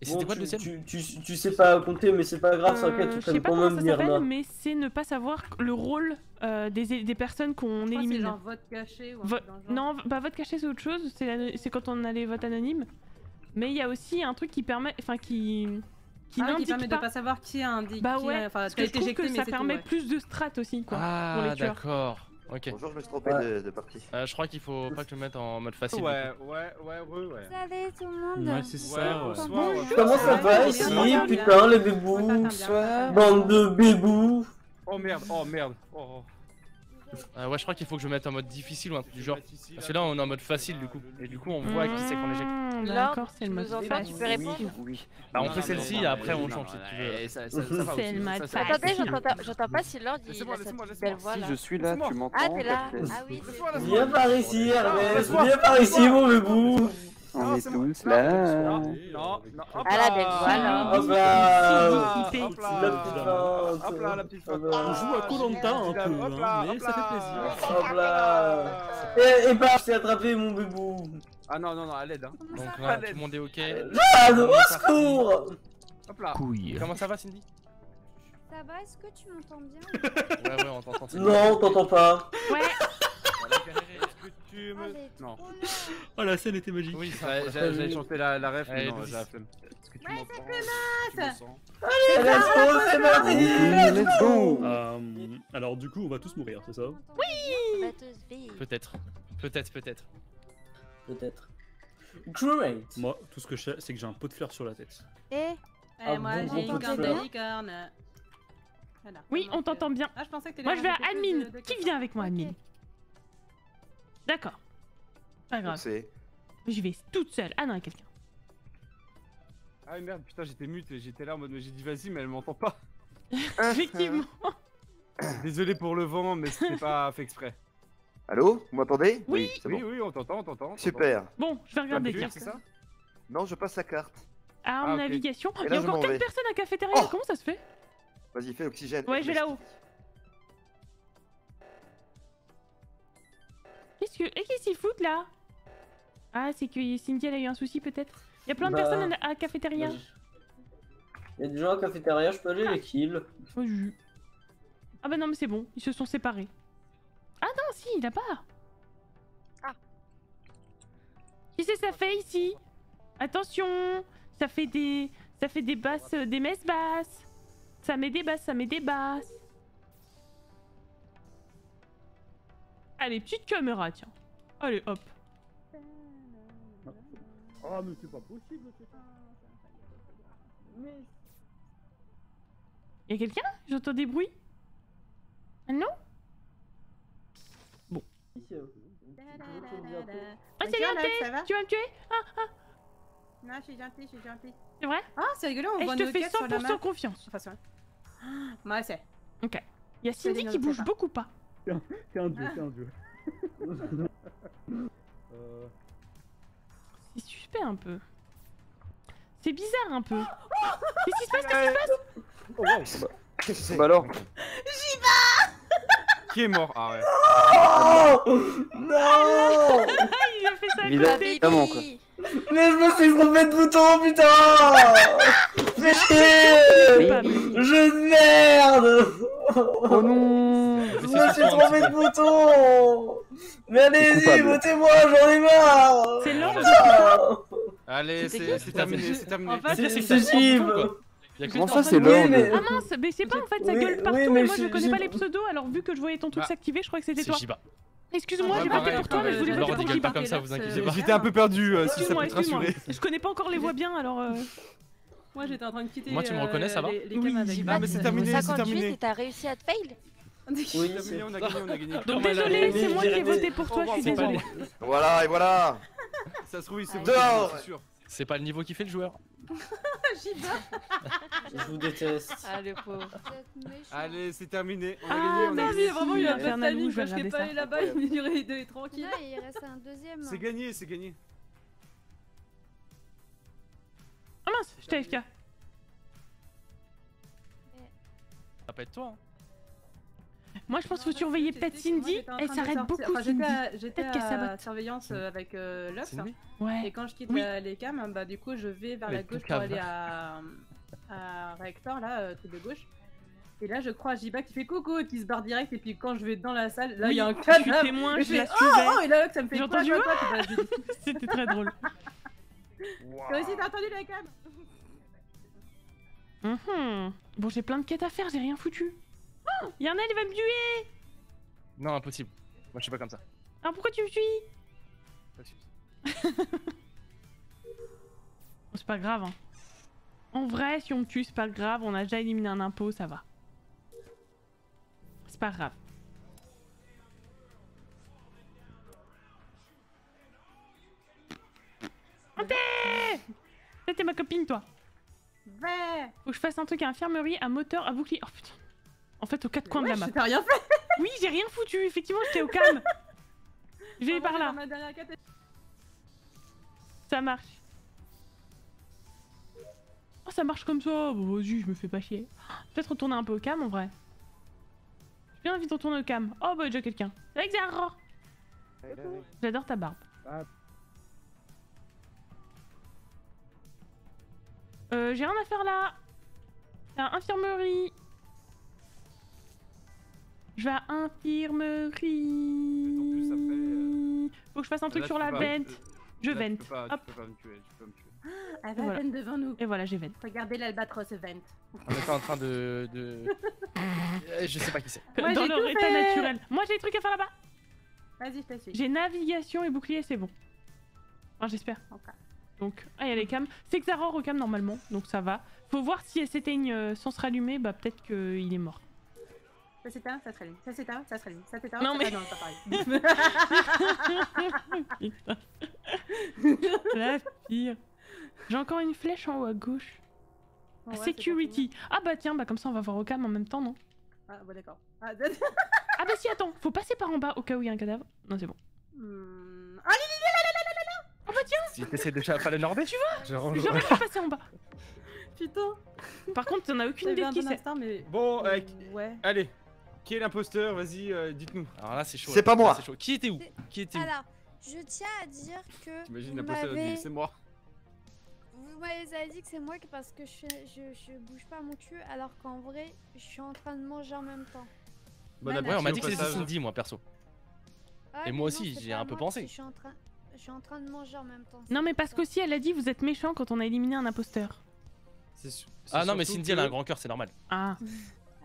Speaker 6: Et
Speaker 8: bon,
Speaker 6: c'était quoi le
Speaker 8: tu,
Speaker 6: deuxième
Speaker 8: tu, tu, tu sais pas compter mais c'est pas grave,
Speaker 1: Euh,
Speaker 8: t'inquiète, tu
Speaker 1: je sais pas
Speaker 8: quand
Speaker 1: comment
Speaker 8: même
Speaker 1: ça s'appelle, mais c'est ne pas savoir le rôle euh, des, des personnes qu'on élimine.
Speaker 2: genre vote caché ou
Speaker 1: Vo-
Speaker 2: truc dans le genre.
Speaker 1: non, bah vote caché c'est autre chose, c'est quand on a les votes anonymes. Mais il y a aussi un truc qui permet, enfin qui, qui
Speaker 2: Ah
Speaker 1: n'indique
Speaker 2: permet
Speaker 1: pas.
Speaker 2: de pas savoir qui a indiqué.
Speaker 1: Bah
Speaker 2: qui
Speaker 1: ouais,
Speaker 2: a- enfin,
Speaker 1: parce que je trouve
Speaker 2: éjecté,
Speaker 1: que
Speaker 2: mais
Speaker 1: ça permet
Speaker 2: tout, ouais.
Speaker 1: plus de strat aussi quoi. pour
Speaker 6: Ah
Speaker 1: les tueurs.
Speaker 6: d'accord. Ok.
Speaker 4: Bonjour, je me suis trompé
Speaker 8: Ouais.
Speaker 4: de, de partie.
Speaker 6: Euh, je crois qu'il faut pas que je le mette en mode facile.
Speaker 5: Ouais, ouais, ouais, ouais, ouais.
Speaker 10: Salut tout le monde.
Speaker 5: Ouais, c'est ça, ouais.
Speaker 10: Bonjour.
Speaker 8: Comment ça va ici Putain les bébous. Bande de bébous
Speaker 5: Oh merde, oh merde. Oh.
Speaker 6: Euh, ouais, je crois qu'il faut que je mette en mode difficile ou un truc du genre. Parce que là, on est en mode facile du coup. Et du coup, on voit qui c'est qu'on éjecte.
Speaker 9: Là,
Speaker 1: D'accord, c'est le
Speaker 9: nous
Speaker 1: mode
Speaker 9: en fais, tu peux répondre
Speaker 11: Oui.
Speaker 6: Bah, on
Speaker 11: Non,
Speaker 6: fait celle-ci et après, on change si tu veux.
Speaker 1: C'est le
Speaker 11: ça va.
Speaker 9: Attendez,
Speaker 1: facile.
Speaker 9: j'entends j'entends pas si Lord il a petite belle voix.
Speaker 11: Si je suis là, tu m'entends
Speaker 9: Ah, t'es là Ah oui.
Speaker 8: Viens par ici Hermès, viens par ici mon bébou
Speaker 11: On est
Speaker 5: c'est
Speaker 11: tous là.
Speaker 5: Non, non, hop
Speaker 9: Ah, la belle voix, là.
Speaker 8: Hop là
Speaker 5: Hop là,
Speaker 8: Hop là
Speaker 5: la petite. On joue à Koh-Lanta un peu, hein, mais ça fait plaisir.
Speaker 8: Hop là Et, et bah, je t'ai attrapé mon bébou
Speaker 5: Ah non, non, non, à l'aide, hein.
Speaker 6: Donc là, tout le monde est ok.
Speaker 8: Jade, au secours
Speaker 5: Hop là.
Speaker 11: Couille.
Speaker 6: Comment ça va, Cindy
Speaker 10: Ça va, est-ce que tu m'entends bien?
Speaker 6: Ouais, ouais, on t'entend. Cindy.
Speaker 8: Non, t'entends pas
Speaker 1: Ouais,
Speaker 5: tu
Speaker 10: Oh,
Speaker 5: me...
Speaker 10: j'ai
Speaker 5: Non. (laughs) Oh, la scène était magique.
Speaker 6: Oui, ça.
Speaker 5: Ouais, J'allais j'allais chanter la, la ref, mais
Speaker 6: Allez,
Speaker 5: non, j'ai la flemme.
Speaker 2: Ouais,
Speaker 5: Tu me sens
Speaker 8: Allez, let's go, c'est parti
Speaker 11: Let's go.
Speaker 5: Euh, alors du coup, on va tous mourir, c'est ça?
Speaker 10: Vivre.
Speaker 6: Peut-être. Peut-être, peut-être.
Speaker 8: Peut-être. Great
Speaker 5: Moi, tout ce que je sais, c'est que j'ai un pot de fleurs sur la tête.
Speaker 10: Et
Speaker 2: Eh,
Speaker 8: Ah
Speaker 2: moi
Speaker 8: bon,
Speaker 2: j'ai une corne de licorne. Voilà.
Speaker 1: oui, on t'entend bien.
Speaker 2: Ah, je pensais que t'allais
Speaker 1: Moi je vais à admin. Qui vient avec moi, admin? D'accord. Pas grave.
Speaker 4: c'est.
Speaker 1: J'y vais toute seule. Ah non, il y a quelqu'un.
Speaker 5: Ah oui, merde, putain, j'étais mute et j'étais là en mode, mais j'ai dit vas-y, mais elle m'entend pas. (laughs)
Speaker 1: Effectivement. (laughs)
Speaker 5: Désolé pour le vent, mais c'était pas fait exprès.
Speaker 4: Allô Vous m'entendez?
Speaker 1: Oui.
Speaker 4: c'est
Speaker 5: Oui,
Speaker 4: bon.
Speaker 5: oui, on t'entend, on t'entend. on t'entend.
Speaker 4: Super.
Speaker 1: Bon, je vais regarder.
Speaker 5: ça?
Speaker 4: Non, je passe la carte.
Speaker 5: Ah, ok.
Speaker 1: navigation.
Speaker 4: Et
Speaker 1: Il
Speaker 4: là,
Speaker 1: y a encore
Speaker 4: m'en
Speaker 1: 4
Speaker 4: vais.
Speaker 1: personnes à cafétéria.
Speaker 4: Oh
Speaker 1: Comment ça se fait?
Speaker 4: Vas-y, fais oxygène.
Speaker 1: Ouais, je vais là-haut. Qu'est-ce que. Et qu'est-ce qu'ils foutent là? Ah, c'est que Cindy elle a eu un souci peut-être. Il y a plein de
Speaker 8: Bah.
Speaker 1: personnes à la cafétéria.
Speaker 8: Il y a des gens à la cafétéria, je peux aller les kills.
Speaker 1: Oh, jus. Ah bah non, mais c'est bon, ils se sont séparés. Ah non, si, il a pas.
Speaker 9: Ah.
Speaker 1: Qu'est-ce que ça fait ici? Attention, ça fait des, ça fait des basses, des messes basses. Ça met des basses, ça met des basses. Allez, petite caméra, tiens. Allez, hop.
Speaker 5: Oh, mais c'est pas possible.
Speaker 1: Y'a quelqu'un? J'entends des bruits? Ah non Ah, c'est gentil Tu vas me tuer Ah, ah,
Speaker 2: Non, je suis gentille, je suis gentille.
Speaker 1: c'est vrai?
Speaker 2: Ah, c'est rigolo, on
Speaker 1: Et
Speaker 2: voit
Speaker 1: je te fais
Speaker 2: quêtes sur la
Speaker 1: 100%
Speaker 2: map.
Speaker 1: confiance.
Speaker 2: Enfin, ça. Ouais, c'est.
Speaker 1: Ok. Y'a Cindy qui bouge beaucoup pas.
Speaker 5: T'es un dieu, t'es un dieu. (laughs) euh...
Speaker 1: C'est suspect un peu. C'est bizarre un peu. (laughs) Qu'est-ce qui se passe Qu'est-ce qui se passe
Speaker 5: Oh, wow.
Speaker 4: Qu'est-ce que c'est
Speaker 11: Bah alors (laughs)
Speaker 5: Qui est mort Ah ouais.
Speaker 8: Oh Non
Speaker 1: Ah, il a fait ça à
Speaker 11: Évidemment.
Speaker 1: côté.
Speaker 11: Évidemment, quoi.
Speaker 8: Mais je me suis trompé de bouton, putain Fais chier
Speaker 1: Pas, mais-
Speaker 8: Je de merde
Speaker 11: Oh non
Speaker 8: me suis trompé de bouton Mais allez-y, votez-moi, j'en ai marre
Speaker 1: C'est l'ordre.
Speaker 8: Ah.
Speaker 12: Allez, c'est terminé, c'est terminé.
Speaker 8: C'est
Speaker 4: Comment ça, c'est
Speaker 8: mais-
Speaker 1: Ah mince, mais c'est pas en fait, ça
Speaker 8: Oui,
Speaker 1: gueule
Speaker 8: oui,
Speaker 1: partout
Speaker 8: mais
Speaker 1: moi je
Speaker 8: j'ai-
Speaker 1: connais pas les pseudos alors vu que je voyais ton truc
Speaker 6: Bah.
Speaker 1: s'activer, je crois que c'était toi. Excuse-moi, j'ai voté pour toi, mais je voulais voter pour
Speaker 6: gueule pas
Speaker 1: Jiba.
Speaker 6: comme ça, vous inquiétez pas.
Speaker 12: J'étais un peu perdu, euh, si ça
Speaker 1: Excuse-moi,
Speaker 12: peut te
Speaker 1: excuse-moi.
Speaker 12: rassurer.
Speaker 1: Je connais pas encore les voix bien alors. euh,
Speaker 2: Moi j'étais en train de quitter.
Speaker 6: Moi, tu me
Speaker 2: euh,
Speaker 6: reconnais, ça va
Speaker 2: les, les
Speaker 1: Oui,
Speaker 12: Ah, mais c'est terminé, c'est
Speaker 9: 58
Speaker 12: terminé.
Speaker 9: et t'as réussi à te fail
Speaker 8: Oui,
Speaker 12: C'est on a gagné, on a gagné.
Speaker 1: Donc désolé, c'est moi qui ai voté pour toi, je suis désolée.
Speaker 4: Voilà, et voilà.
Speaker 12: Ça se trouve, il s'est
Speaker 4: Dehors.
Speaker 12: c'est sûr.
Speaker 6: C'est pas le niveau qui fait le joueur. (laughs)
Speaker 8: Je vous déteste.
Speaker 9: Ah le pauvre.
Speaker 12: Allez, c'est terminé. On a
Speaker 1: Ah,
Speaker 12: gagné, on a gagné.
Speaker 2: mais vraiment, il a pas de timing,
Speaker 1: je
Speaker 2: je serais pas allé là-bas, il été tranquille.
Speaker 13: Là, il reste un deuxième.
Speaker 12: C'est gagné, c'est gagné.
Speaker 1: Ah mince, j'étais AFK.
Speaker 6: Ça va pas être toi. hein.
Speaker 1: Moi je pense qu'il faut surveiller peut-être Cindy, elle s'arrête beaucoup
Speaker 2: Enfin,
Speaker 1: Cindy.
Speaker 2: j'étais à, à surveillance euh, avec euh, Lux.
Speaker 6: Cindy
Speaker 2: Et
Speaker 1: Ouais.
Speaker 2: quand je quitte
Speaker 1: Oui.
Speaker 2: la- les cams, bah du coup je vais vers
Speaker 6: Mais
Speaker 2: la gauche pour aller à, à Reactor, là, euh, tout de gauche. Et là je crois Jiba qui fait coucou et qui se barre direct. Et puis quand je vais dans la salle, là il y a un
Speaker 1: Oui, je suis témoin, je
Speaker 2: fais,
Speaker 1: la
Speaker 2: oh,
Speaker 1: suivais.
Speaker 2: oh, et là Lux ça me fait
Speaker 1: entendu,
Speaker 2: Bah, (laughs)
Speaker 1: C'était très drôle.
Speaker 2: Toi aussi t'as entendu la cam
Speaker 1: Mhm. Bon, j'ai plein de quêtes à faire, j'ai rien foutu. Oh, Yarnel, il va me tuer
Speaker 6: Non, impossible. Moi, je suis pas comme ça.
Speaker 1: Alors pourquoi tu me. (laughs) Bon, C'est pas grave. Hein. En vrai, si on me tue, c'est pas grave. On a déjà éliminé un impôt, ça va. C'est pas grave. C'était ma copine, toi.
Speaker 2: Ouais
Speaker 1: Faut que je fasse un truc à infirmerie, à moteur, à bouclier. Oh putain. En fait, aux quatre coins de la map.
Speaker 2: T'as rien fait (laughs)
Speaker 1: Oui, j'ai rien foutu. Effectivement, j'étais au calme. Je vais par là. Ça marche. Oh, ça marche comme ça. Bon, vas-y, je me fais pas chier. Peut-être retourner un peu au cam en vrai. J'ai bien envie de retourner au cam. Oh, bah, déjà quelqu'un. Xaror J'adore ta barbe. Euh, j'ai rien à faire là. À infirmerie. Je vais à infirmerie.
Speaker 12: En plus, après, euh,
Speaker 1: Faut que je fasse un truc
Speaker 12: là,
Speaker 1: sur la vente. Je
Speaker 12: là, tu
Speaker 1: vente.
Speaker 12: peux pas-
Speaker 1: Hop.
Speaker 12: Tu peux pas me tuer, tu peux me tuer.
Speaker 2: Elle va
Speaker 1: Voilà.
Speaker 2: devant nous.
Speaker 1: Et voilà, j'ai vente.
Speaker 2: Regardez l'albatros event.
Speaker 6: On est pas en train de. de... (laughs) Je sais pas qui c'est.
Speaker 2: Moi,
Speaker 1: Dans leur état
Speaker 2: fait.
Speaker 1: naturel. Moi, j'ai des trucs à faire là-bas.
Speaker 2: Vas-y, je te suis.
Speaker 1: J'ai navigation et bouclier, c'est bon. Enfin, j'espère.
Speaker 2: Ok.
Speaker 1: Donc, ah, il y a les cams. C'est Xaror au cam normalement, donc ça va. Faut voir si elle s'éteigne euh, sans se rallumer, bah peut-être qu'il est mort.
Speaker 2: Ça s'éteint, ça se rallume. Ça s'éteint, ça se rallume. Ça s'éteint,
Speaker 1: Non,
Speaker 2: ça-
Speaker 1: mais-
Speaker 2: ah non, c'est pas pareil. (laughs)
Speaker 1: La pire. J'ai encore une flèche en haut à gauche.
Speaker 2: Ouais, c'est
Speaker 1: Security. Ah bah tiens, bah comme ça on va voir au cam en même temps, non
Speaker 2: Ah, bon, d'accord. Ah, (laughs)
Speaker 1: Ah bah si, attends, faut passer par en bas au cas où il y a un cadavre. Non, c'est bon.
Speaker 2: Li, la, la, la, la, la, la.
Speaker 1: Oh bah tiens,
Speaker 6: Si t'essaies déjà à pas le norder, tu vois
Speaker 1: j'aurais pu passer en bas.
Speaker 2: Putain.
Speaker 1: Par contre, t'en as aucune idée de qui
Speaker 2: bon
Speaker 1: c'est.
Speaker 2: mais.
Speaker 12: Bon, euh,
Speaker 2: Ouais.
Speaker 12: allez. Qui est l'imposteur Vas-y, euh, dites-nous.
Speaker 6: Alors là, c'est chaud.
Speaker 4: C'est pas moi.
Speaker 6: Là, chaud. Qui était où? Qui était où?
Speaker 13: Alors, je tiens à dire que
Speaker 12: T'imagines l'imposteur c'est moi.
Speaker 13: vous m'avez dit que c'est moi que- parce que je, je, je bouge pas mon cul alors qu'en vrai, je suis en train de manger en même temps.
Speaker 12: Bon
Speaker 2: Ouais,
Speaker 12: appétit
Speaker 6: Ouais, on m'a dit que c'était. Cindy, moi, perso.
Speaker 13: Ah,
Speaker 6: Et moi aussi, j'ai un peu pensé.
Speaker 13: Je suis en train, je suis en train de manger en même temps.
Speaker 1: Non, mais parce qu'aussi elle a dit vous êtes méchant quand on a éliminé un imposteur.
Speaker 12: Su-
Speaker 6: Ah non, mais Cindy, elle a un grand cœur, c'est normal.
Speaker 1: Ah. (laughs)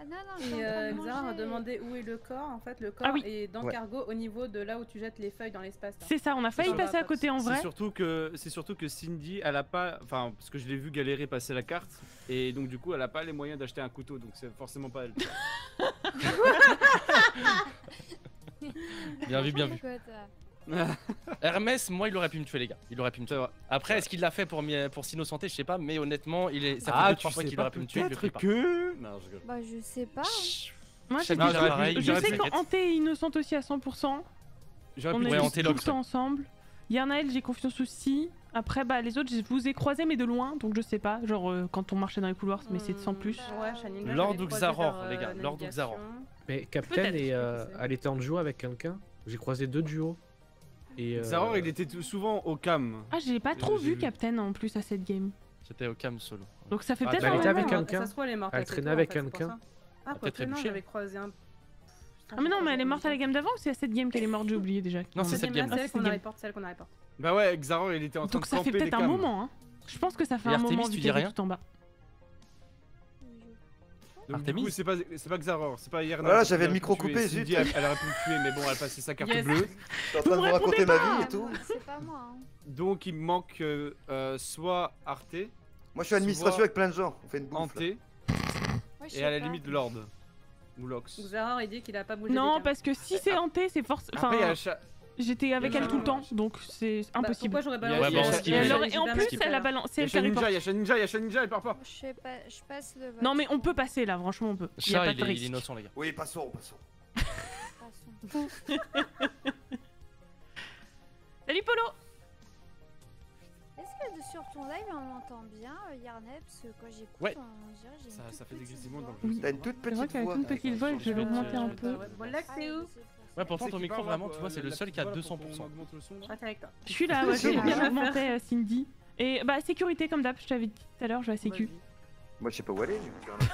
Speaker 13: Non, non,
Speaker 2: Et euh, Xar a
Speaker 13: manger.
Speaker 2: demandé où est le corps. En fait, le corps
Speaker 1: Ah oui.
Speaker 2: est dans
Speaker 6: Ouais.
Speaker 2: le cargo au niveau de là où tu jettes les feuilles dans l'espace.
Speaker 1: C'est ça, on a failli passer à côté en
Speaker 12: C'est
Speaker 1: vrai.
Speaker 12: surtout que c'est surtout que Cindy, elle a pas, enfin parce que je l'ai vu galérer passer la carte et donc du coup elle a pas les moyens d'acheter un couteau donc c'est forcément pas elle. (laughs) (laughs)
Speaker 6: Bien vu, bien vu. (laughs) Hermès, moi, il aurait pu me tuer, les gars. Il aurait pu me tuer. Après, est-ce qu'il l'a fait pour, pour s'innocenter Je sais pas, mais honnêtement, il est... ça fait
Speaker 12: ah
Speaker 6: deux,
Speaker 12: tu
Speaker 6: trois fois
Speaker 12: sais
Speaker 6: qu'il aurait pu me tuer.
Speaker 12: peut-être que. Non je.
Speaker 13: Bah, je sais pas. hein.
Speaker 6: Chut.
Speaker 1: Moi, Je sais
Speaker 6: t'inquiète.
Speaker 1: qu'Ante est innocente aussi à 100%.
Speaker 12: J'aurais
Speaker 1: On
Speaker 12: pu
Speaker 1: est
Speaker 6: Ouais,
Speaker 1: tout le
Speaker 6: Lox,
Speaker 1: temps ensemble. Yarnael, j'ai confiance aussi. Après, bah, les autres, je vous ai croisés, mais de loin, donc je sais pas. Genre, euh, quand on marchait dans les couloirs, mais c'est sans plus.
Speaker 2: Hmm, Ouais,
Speaker 6: Lord Xaror, les gars,
Speaker 2: euh,
Speaker 6: Lord ou Xaror.
Speaker 3: Mais Captain, et, euh, elle était en duo avec quelqu'un. J'ai croisé deux duos. Et, euh,
Speaker 12: Xaror il était souvent au cam.
Speaker 1: Ah, j'ai pas trop vu
Speaker 12: vu.
Speaker 1: Captain en plus à cette game.
Speaker 6: J'étais au cam solo.
Speaker 1: Donc ça fait
Speaker 6: Ah,
Speaker 1: peut-être
Speaker 6: bah,
Speaker 1: un
Speaker 3: elle était
Speaker 1: moment.
Speaker 3: avec quelqu'un.
Speaker 2: Ça se trouve, elle est morte.
Speaker 3: Elle
Speaker 2: assez
Speaker 3: traînait avec
Speaker 2: fait,
Speaker 3: quelqu'un.
Speaker 2: ça. Ah,
Speaker 6: peut-être
Speaker 2: j'avais croisé un.
Speaker 1: Ah, mais non, mais elle est morte à la game d'avant ou c'est à cette game qu'elle est morte? J'ai (laughs) oublié déjà.
Speaker 6: Non, c'est cette game.
Speaker 2: c'est elle
Speaker 1: c'est
Speaker 2: qu'on reporte, celle qu'on a reporte.
Speaker 12: Bah ouais, Xaror il était en train
Speaker 1: Donc
Speaker 12: de
Speaker 1: ça fait
Speaker 12: camper les
Speaker 1: peut-être un moment, hein. Je pense que ça fait un
Speaker 6: Artemis,
Speaker 1: moment
Speaker 6: tu
Speaker 1: vu tout en bas.
Speaker 12: Donc, du
Speaker 6: Artemis
Speaker 12: coup, c'est pas, c'est pas Xaror, c'est pas Yerna.
Speaker 4: Voilà,
Speaker 12: qui
Speaker 4: j'avais le
Speaker 12: pu
Speaker 4: micro coupé, zut.
Speaker 12: Elle, elle aurait pu le tuer, mais bon, elle a passé sa carte
Speaker 2: Yes.
Speaker 12: bleue. (laughs)
Speaker 4: Je suis en train de vous raconter ma vie et tout.
Speaker 13: C'est pas moi. Hein.
Speaker 12: Donc il me manque euh, euh, soit Arte,
Speaker 4: Moi, je suis administration avec plein de gens. On fait une bouffe.
Speaker 12: Ante, et à la limite Lord. Ou Lox.
Speaker 2: Xaror, il dit qu'il a pas bougé.
Speaker 1: Non, parce que si c'est hanté, c'est force.
Speaker 12: Après, il y a
Speaker 1: Enfin, j'étais avec
Speaker 12: il
Speaker 1: elle tout le temps, donc c'est
Speaker 2: Bah,
Speaker 1: impossible.
Speaker 2: pourquoi j'aurais
Speaker 12: Il
Speaker 2: balancé
Speaker 12: il Shadow.
Speaker 1: Et, alors- en plus, elle a balancé
Speaker 12: il y a
Speaker 1: le téléporte.
Speaker 12: Shaninja, il y a Shaninja, il y a Shaninja, elle part pas.
Speaker 13: Je sais pas, je passe le vote.
Speaker 1: Non, mais on peut passer là, franchement, on peut. Y a pas
Speaker 6: il
Speaker 1: de
Speaker 6: est, il est
Speaker 1: risque.
Speaker 6: innocent, les gars.
Speaker 4: Oui, passons, passons. (laughs)
Speaker 1: Salut Polo
Speaker 13: Est-ce que de- sur ton live on m'entend bien, euh, Yarneb Parce que quand j'écoute,
Speaker 6: Ouais.
Speaker 13: on dirait que j'ai
Speaker 12: Ça,
Speaker 13: toute
Speaker 12: ça fait des glissements dans le jeu.
Speaker 4: T'as une toute
Speaker 1: C'est vrai
Speaker 4: petite
Speaker 1: qu'avec
Speaker 4: voix.
Speaker 1: une petite voix, je vais l'augmenter un peu.
Speaker 2: Bon, là, c'est où
Speaker 6: Ouais, pourtant, ton micro, vraiment,
Speaker 12: là,
Speaker 6: tu vois, c'est le seul qui a
Speaker 12: voix, là,
Speaker 6: 200%.
Speaker 12: pour qu'on augmente le son, là
Speaker 2: Je.
Speaker 1: Je suis là, ouais, j'ai bien augmenté euh, Cindy. Et bah, sécurité comme d'hab, je t'avais dit tout à l'heure, je vais à sécu.
Speaker 4: Moi, je sais pas où aller. à.
Speaker 2: Bah,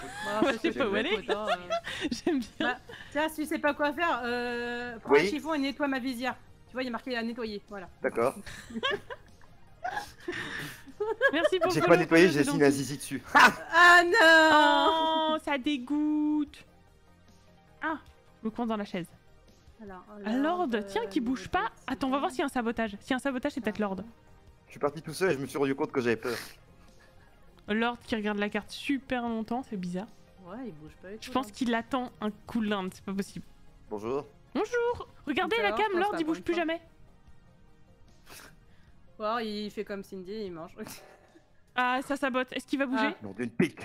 Speaker 1: Moi,
Speaker 2: ça,
Speaker 1: je sais pas où aller.
Speaker 2: hein, euh. (laughs)
Speaker 1: J'aime bien.
Speaker 2: Bah, Tiens, si tu sais pas quoi faire, euh, prends un chiffon et nettoie ma visière. Tu vois, il y a marqué à nettoyer. Voilà.
Speaker 4: D'accord. (laughs)
Speaker 1: Merci pour
Speaker 4: J'ai pas nettoyé, j'ai signé zizi dessus.
Speaker 2: Ah non
Speaker 1: Oh, ça dégoûte. Ah, le coin dans la chaise.
Speaker 2: Alors,
Speaker 1: Ah, Lord,
Speaker 2: euh,
Speaker 1: tiens, qui bouge pas. Attends, on va voir s'il y a un sabotage. S'il y a un sabotage, c'est peut-être Lord.
Speaker 4: Je suis parti tout seul et je me suis rendu compte que j'avais peur.
Speaker 1: Lord qui regarde la carte super longtemps, c'est bizarre.
Speaker 2: Ouais, il bouge pas. et
Speaker 1: Je pense qu'il attend un coup de l'Inde, c'est pas possible.
Speaker 4: Bonjour.
Speaker 1: Bonjour Regardez la cam, Lord il bouge plus jamais.
Speaker 2: Ou alors, il fait comme Cindy, il mange. (laughs)
Speaker 1: Ah, ça sabote. Est-ce qu'il va bouger
Speaker 4: Non, d'une pique.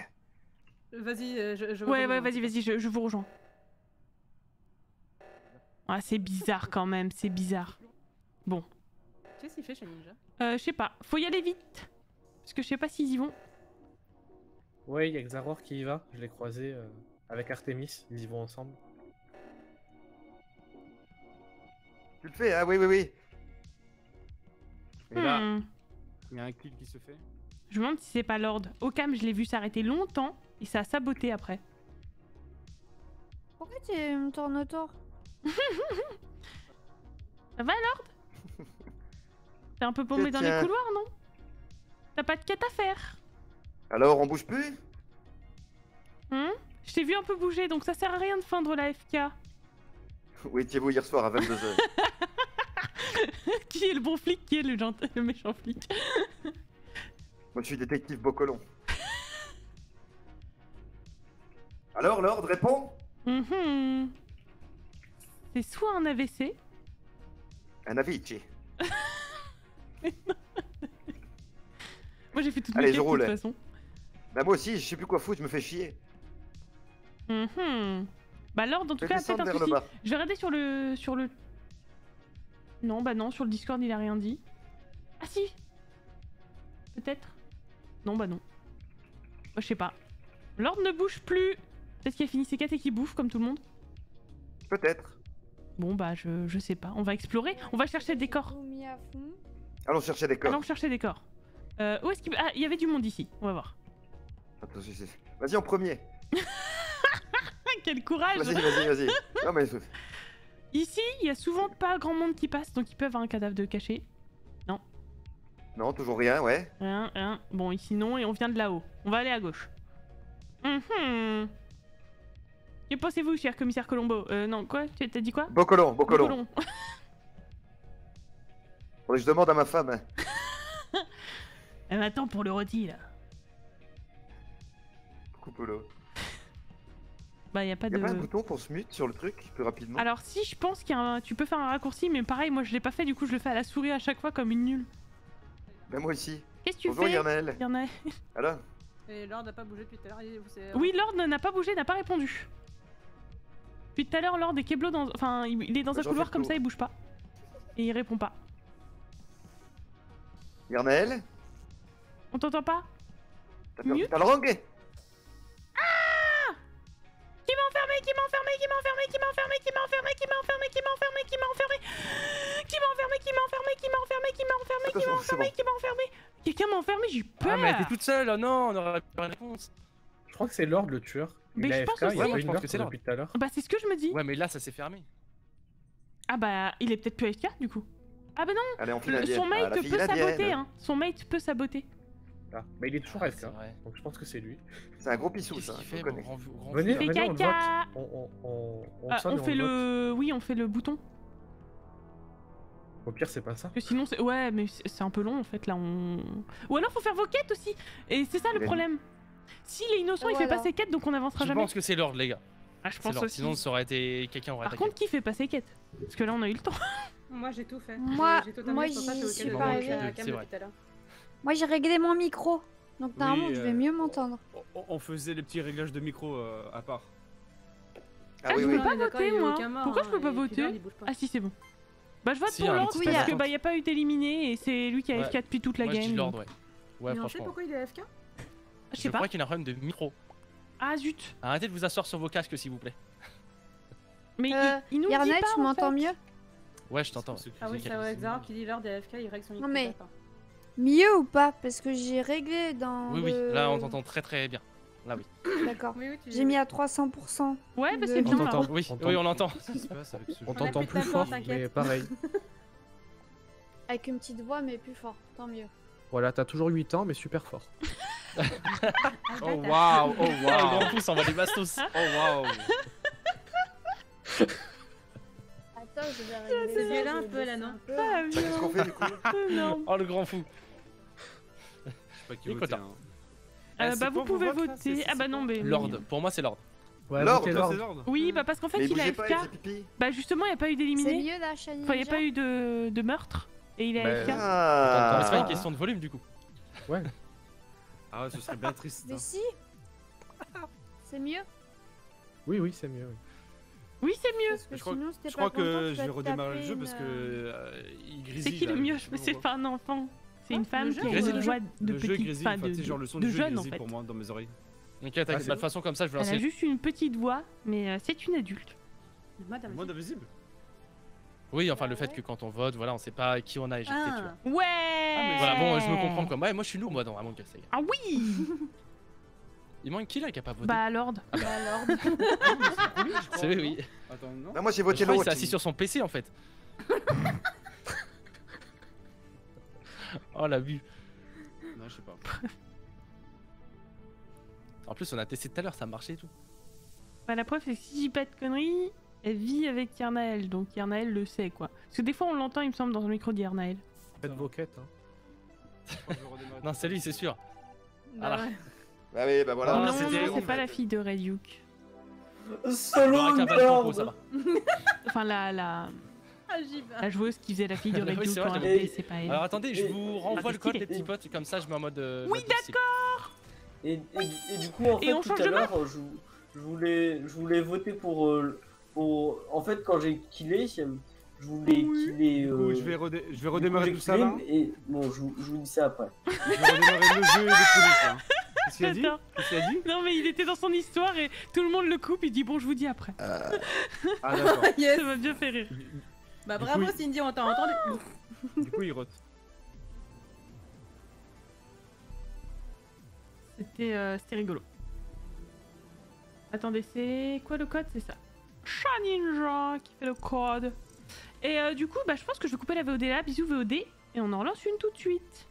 Speaker 2: Vas-y, euh, je, je
Speaker 1: Ouais, ouais, vas-y, vas-y, je, je vous rejoins. Ah, c'est bizarre quand même, c'est bizarre. Bon,
Speaker 2: Qu'est-ce qu'il fait chez Ninja?
Speaker 1: Euh, je sais pas, faut y aller vite. Parce que je sais pas s'ils y vont.
Speaker 3: Ouais, il y a Xaror qui y va. Je l'ai croisé euh, avec Artemis. Ils y vont ensemble.
Speaker 4: Tu le fais, ah oui, oui, oui.
Speaker 12: Et là,
Speaker 1: Hmm.
Speaker 12: il y a un clic qui se fait.
Speaker 1: Je me demande si c'est pas Lord. Okam, je l'ai vu s'arrêter longtemps et ça a saboté après.
Speaker 13: Pourquoi tu me tournes autour
Speaker 1: Ça va, Lord (laughs) T'es un peu paumé dans les couloirs, non T'as pas de quête à faire.
Speaker 4: Alors, on bouge plus?
Speaker 1: Hein Je t'ai vu un peu bouger, donc ça sert à rien de feindre la FK.
Speaker 4: Oui, étiez-vous hier soir à 22h (laughs)
Speaker 1: qui est le bon flic, qui est le, gent- le méchant flic?
Speaker 4: Moi, je suis détective Bocolon. Alors, Lord, réponds!
Speaker 1: Mhm. C'est soit un AVC,
Speaker 4: Un Avicii. (laughs)
Speaker 1: moi j'ai fait toutes
Speaker 4: Allez,
Speaker 1: mes
Speaker 4: je
Speaker 1: quêtes de toute façon.
Speaker 4: Bah, moi aussi, je sais plus quoi foutre, je me fais chier.
Speaker 1: Mhm. Bah Lord, en tout cas, peut-être un souci. Je vais regarder sur le... sur le... Non, bah non, sur le Discord, il a rien dit. Ah si Peut-être Non, bah non. Bah, je sais pas. Lord ne bouge plus Peut-être qu'il a fini ses quêtes et qu'il bouffe, comme tout le monde.
Speaker 4: Peut-être.
Speaker 1: Bon, bah, je, je sais pas. On va explorer. On va chercher des corps.
Speaker 4: Allons chercher des corps.
Speaker 1: Allons chercher des corps. Euh, où est-ce qu'il... Ah, il y avait du monde ici. On va voir.
Speaker 4: Attends. Vas-y en premier. (laughs)
Speaker 1: Quel courage
Speaker 4: Vas-y, vas-y, vas-y. (laughs) Non, mais.
Speaker 1: Ici, il y a souvent pas grand monde qui passe, donc ils peuvent avoir un cadavre de caché. Non,
Speaker 4: Non, toujours rien, ouais.
Speaker 1: rien, rien. Bon, ici non, et on vient de là-haut. On va aller à gauche. Mhm. Que pensez-vous, cher commissaire Colombo Euh, non, quoi Tu t'as dit quoi
Speaker 4: Bocolon, Bocolon.
Speaker 1: Bocolon. (laughs)
Speaker 4: Faudrait que je demande à ma femme. hein. (laughs)
Speaker 1: Eh, mais attends pour le rôti, là.
Speaker 4: Coupolo. (laughs)
Speaker 1: Bah, y a pas
Speaker 4: Y'a
Speaker 1: de...
Speaker 4: pas un bouton pour se mute sur le truc plus rapidement
Speaker 1: Alors si, je pense qu'il y a un... tu peux faire un raccourci, mais pareil, moi je l'ai pas fait, du coup je le fais à la souris à chaque fois comme une nulle.
Speaker 4: Ben moi aussi.
Speaker 1: Qu'est-ce que tu
Speaker 4: Bonjour
Speaker 1: fais
Speaker 4: Yarnel.
Speaker 1: Il y en a...
Speaker 4: Alors
Speaker 2: Et Lord n'a pas bougé depuis tout à l'heure.
Speaker 1: Oui, Lord n'a pas bougé, n'a pas répondu. Depuis tout à l'heure, Lord est Keblo dans. Enfin, il est dans un couloir comme ça, il bouge pas. Et il répond pas.
Speaker 4: Yarnael
Speaker 1: On t'entend pas
Speaker 4: T'as perdu ta
Speaker 1: Ah Qui m'a enfermé, qui m'a enfermé, qui m'a enfermé, qui m'a enfermé, qui m'a enfermé, qui m'a enfermé, qui m'a enfermé, qui m'a enfermé Qui m'a enfermé, qui m'a enfermé, qui m'a enfermé, qui m'a enfermé, qui m'a enfermé, qui m'a enfermé Quelqu'un m'a enfermé, j'ai peur
Speaker 6: Ah mais t'es toute seule, non, on aura pas réponse.
Speaker 3: Je crois que c'est Lord le tueur.
Speaker 1: Mais je pense
Speaker 3: FK,
Speaker 1: aussi.
Speaker 6: Ouais, je pense que c'est
Speaker 3: depuis tout à l'heure.
Speaker 1: Bah c'est ce que je me dis.
Speaker 6: Ouais, mais là, ça s'est fermé.
Speaker 1: Ah bah il est peut-être plus AFK du coup. Ah bah non
Speaker 4: Allez, on file
Speaker 1: le-
Speaker 4: la
Speaker 1: Son mate
Speaker 4: Ah, la fille,
Speaker 1: peut saboter, hein. Son mate peut saboter.
Speaker 7: Ah, mais il est toujours AFK,
Speaker 6: vrai.
Speaker 7: donc je pense que c'est lui.
Speaker 4: C'est un gros pissou, ça.
Speaker 6: fait, grand, grand
Speaker 7: Venez, venez, on
Speaker 1: caca.
Speaker 7: vote. On, on, on, on
Speaker 1: Ah, on fait le... Oui, on fait le bouton.
Speaker 7: Au pire, c'est pas ça.
Speaker 1: Parce que sinon, c'est... Ouais, mais c'est un peu long, en fait, là, on... Ou alors, faut faire vos quêtes aussi Et c'est ça, le problème. S'il est innocent, il fait pas ses quêtes, donc on avancera
Speaker 6: Je
Speaker 1: jamais.
Speaker 6: pense que c'est Lord, les gars.
Speaker 1: Ah, je pense aussi.
Speaker 6: Sinon, ça aurait été. Quelqu'un aurait
Speaker 1: Par contre, qui fait pas ses quêtes? Parce que là, on a eu le temps. (laughs)
Speaker 2: Moi j'ai tout fait.
Speaker 13: Moi-
Speaker 2: J'ai totalement
Speaker 13: moi,
Speaker 2: je suis
Speaker 13: pas
Speaker 2: l'heure.
Speaker 13: Moi j'ai réglé mon micro. Donc normalement
Speaker 12: Oui,
Speaker 13: je
Speaker 12: euh,
Speaker 13: vais mieux m'entendre.
Speaker 12: On, on faisait les petits réglages de micro euh, à part.
Speaker 4: Ah oui,
Speaker 1: je
Speaker 4: oui.
Speaker 1: peux pas voter, moi. Pourquoi
Speaker 2: hein,
Speaker 1: je peux pas
Speaker 2: et puis
Speaker 1: voter
Speaker 2: pas.
Speaker 1: Ah si, c'est bon. Bah, je vote
Speaker 6: Si,
Speaker 1: pour
Speaker 6: un
Speaker 1: Lord,
Speaker 6: petit
Speaker 1: parce que
Speaker 6: de
Speaker 1: bah, y a pas eu d'éliminé, et c'est lui qui a
Speaker 6: Ouais.
Speaker 1: FK depuis toute la
Speaker 6: Moi, je
Speaker 1: game.
Speaker 6: ouais. Ouais,
Speaker 2: Mais on sait
Speaker 6: franchement.
Speaker 2: pourquoi il est AFK
Speaker 1: Je
Speaker 6: Je
Speaker 1: sais pas.
Speaker 6: crois qu'il a un problème de micro.
Speaker 1: Ah zut
Speaker 6: Arrêtez de vous asseoir sur vos casques, s'il vous plaît.
Speaker 1: Mais
Speaker 13: Euh,
Speaker 1: il, il nous
Speaker 13: Yarnel,
Speaker 1: dit pas,
Speaker 13: tu
Speaker 1: en
Speaker 13: m'entends mieux
Speaker 6: Ouais, je t'entends.
Speaker 2: Ah oui, c'est Xara qui dit Lord est AFK, il règle son micro.
Speaker 13: mais-
Speaker 2: d'accord.
Speaker 13: Mieux ou pas? Parce que j'ai réglé dans.
Speaker 6: Oui, oui, là, on t'entend très très bien. Là, oui.
Speaker 13: D'accord.
Speaker 2: Oui, oui, tu
Speaker 13: J'ai mis à 300%.
Speaker 1: Ouais, bah
Speaker 13: de-
Speaker 1: c'est
Speaker 7: On
Speaker 1: bien là.
Speaker 7: t'entend.
Speaker 6: Oui,
Speaker 7: On
Speaker 6: oui, on
Speaker 7: t'entend.
Speaker 6: l'entend.
Speaker 7: On t'entend plus fort, mais pareil. (laughs)
Speaker 13: Avec une petite voix, mais plus fort. Tant mieux.
Speaker 7: Voilà, t'as toujours 8 ans, mais super fort. (laughs)
Speaker 12: Oh waouh, oh
Speaker 6: le (laughs)
Speaker 12: waouh,
Speaker 6: grand pouce, on va les bastos.
Speaker 12: oh waouh. (laughs)
Speaker 13: Attends, je vais régler.
Speaker 2: C'est
Speaker 13: ça,
Speaker 2: violent un peu, là, non
Speaker 13: peu.
Speaker 1: Ah,
Speaker 4: Qu'est-ce qu'on fait du coup
Speaker 1: non.
Speaker 6: Oh, le grand fou.
Speaker 12: Je sais pas qui
Speaker 6: content.
Speaker 12: hein.
Speaker 1: Euh,
Speaker 12: c'est
Speaker 1: bah vous pouvez voter.
Speaker 12: C'est-
Speaker 1: Ah
Speaker 12: c'est
Speaker 1: bah non, mais.
Speaker 6: Lord, pour moi, c'est Lord.
Speaker 7: Ouais,
Speaker 4: Lord,
Speaker 12: c'est Lord.
Speaker 1: Oui, bah parce qu'en fait,
Speaker 4: Mais
Speaker 1: il a FK. Bah justement, il n'y a pas eu
Speaker 13: C'est
Speaker 1: d'éliminé.
Speaker 13: mieux là, Shani
Speaker 1: Enfin, il n'y a pas eu de, de meurtre. Et il est AFK.
Speaker 6: Mais c'est
Speaker 4: Ah
Speaker 6: pas une question de volume, du coup.
Speaker 7: Ouais.
Speaker 12: Ah ouais, ce serait bien triste.
Speaker 13: Mais
Speaker 12: hein.
Speaker 13: si C'est mieux
Speaker 7: Oui, oui, c'est mieux. oui.
Speaker 1: Oui, c'est mieux.
Speaker 13: Parce que
Speaker 12: Je crois,
Speaker 13: sinon,
Speaker 12: je crois que le jeu parce que
Speaker 13: euh,
Speaker 12: euh,
Speaker 1: C'est qui le
Speaker 12: là,
Speaker 1: mieux?
Speaker 12: je sais
Speaker 1: Mais
Speaker 12: pas
Speaker 1: c'est pas un enfant. C'est une
Speaker 13: Hein
Speaker 1: femme qui a
Speaker 12: grésille,
Speaker 1: une voix de
Speaker 12: Le jeu
Speaker 1: petit,
Speaker 12: grésille,
Speaker 1: enfin de,
Speaker 12: genre le son
Speaker 1: de
Speaker 12: du jeu
Speaker 1: jeune en fait.
Speaker 12: pour moi dans mes oreilles.
Speaker 6: Ok, t'inquiète,
Speaker 7: Ah,
Speaker 6: bah, de toute façon, comme ça, je vais
Speaker 1: Elle
Speaker 6: lancer.
Speaker 1: a juste une petite voix, mais euh, c'est une adulte.
Speaker 2: Madame.
Speaker 12: Moi d'invisible
Speaker 6: Oui, enfin, le
Speaker 13: Ah
Speaker 6: fait que quand on vote, voilà, on sait pas qui on a éjecté, tu vois.
Speaker 2: Ah,
Speaker 1: Ouais.
Speaker 6: Voilà, bon, je me comprends quoi. Ouais, moi, je suis lourd, moi, dans Among Us, ça y est.
Speaker 1: Ah oui. (laughs)
Speaker 6: Il manque qui là qui a pas voté
Speaker 1: Bah Lord.
Speaker 2: bah alors. (laughs) (laughs)
Speaker 6: C'est vrai, oui.
Speaker 12: Attends, non
Speaker 4: Non, moi j'ai voté
Speaker 6: qu'il
Speaker 4: l'autre.
Speaker 6: s'est assis sur son PC en fait. oh la vue.
Speaker 12: Non, je sais pas.
Speaker 6: En plus, on a testé tout à l'heure, ça marchait et tout.
Speaker 1: Bah la preuve c'est que si je dis pas de conneries, elle vit avec Yarnael, donc Yarnael le sait quoi. Parce que des fois on l'entend il me semble dans le micro d'Yarnael.
Speaker 7: Faites vos quêtes. Hein. (laughs)
Speaker 6: Non, c'est lui, c'est sûr.
Speaker 2: Bah ouais.
Speaker 4: Bah oui, bah voilà.
Speaker 6: Ah,
Speaker 1: non, non, c'est pas la fille de Red Duke.
Speaker 7: Solo
Speaker 6: Avec un bel tempo, ça va. (laughs)
Speaker 1: Enfin la, la,
Speaker 2: Ah, j'y vais.
Speaker 1: la joueuse qui faisait la fille de (laughs)
Speaker 6: Oui,
Speaker 1: Red Duke
Speaker 6: c'est
Speaker 1: quand pas elle.
Speaker 6: Alors attendez, je vous
Speaker 1: Ah,
Speaker 6: renvoie le code, les petits potes, comme ça je mets en mode. euh,
Speaker 1: Oui,
Speaker 6: difficile.
Speaker 8: Et, et, et du coup, en fait,
Speaker 1: on
Speaker 8: tout
Speaker 1: change
Speaker 8: à
Speaker 1: de
Speaker 8: l'heure, je, je voulais, je voulais voter pour, euh, pour. En fait, quand j'ai killé, je voulais killer.
Speaker 12: Du coup,
Speaker 8: euh,
Speaker 12: je vais, redé- je vais
Speaker 8: coup,
Speaker 12: redémarrer tout ça là.
Speaker 8: Et bon, je, vous- je vous dis ça après.
Speaker 12: Je vais redémarrer le jeu et coulisses. hein. Qu'est-ce qu'il a dit?
Speaker 1: Attends.
Speaker 12: Qu'est-ce qu'il a dit?
Speaker 1: Non mais il était dans son histoire et tout le monde le coupe, il dit bon je vous dis après.
Speaker 12: Ah d'accord. (laughs)
Speaker 2: Yes.
Speaker 1: Ça m'a bien fait rire.
Speaker 2: Bah
Speaker 12: Du
Speaker 2: bravo
Speaker 12: coup,
Speaker 2: Cindy, on t'a entendu. (laughs)
Speaker 12: Du coup, il rote.
Speaker 1: C'était euh, c'était rigolo. Attendez, c'est quoi le code? C'est ça. Chat qui fait le code. Et euh, du coup, bah, je pense que je vais couper la VOD là. Bisous VOD. Et on en relance une tout de suite.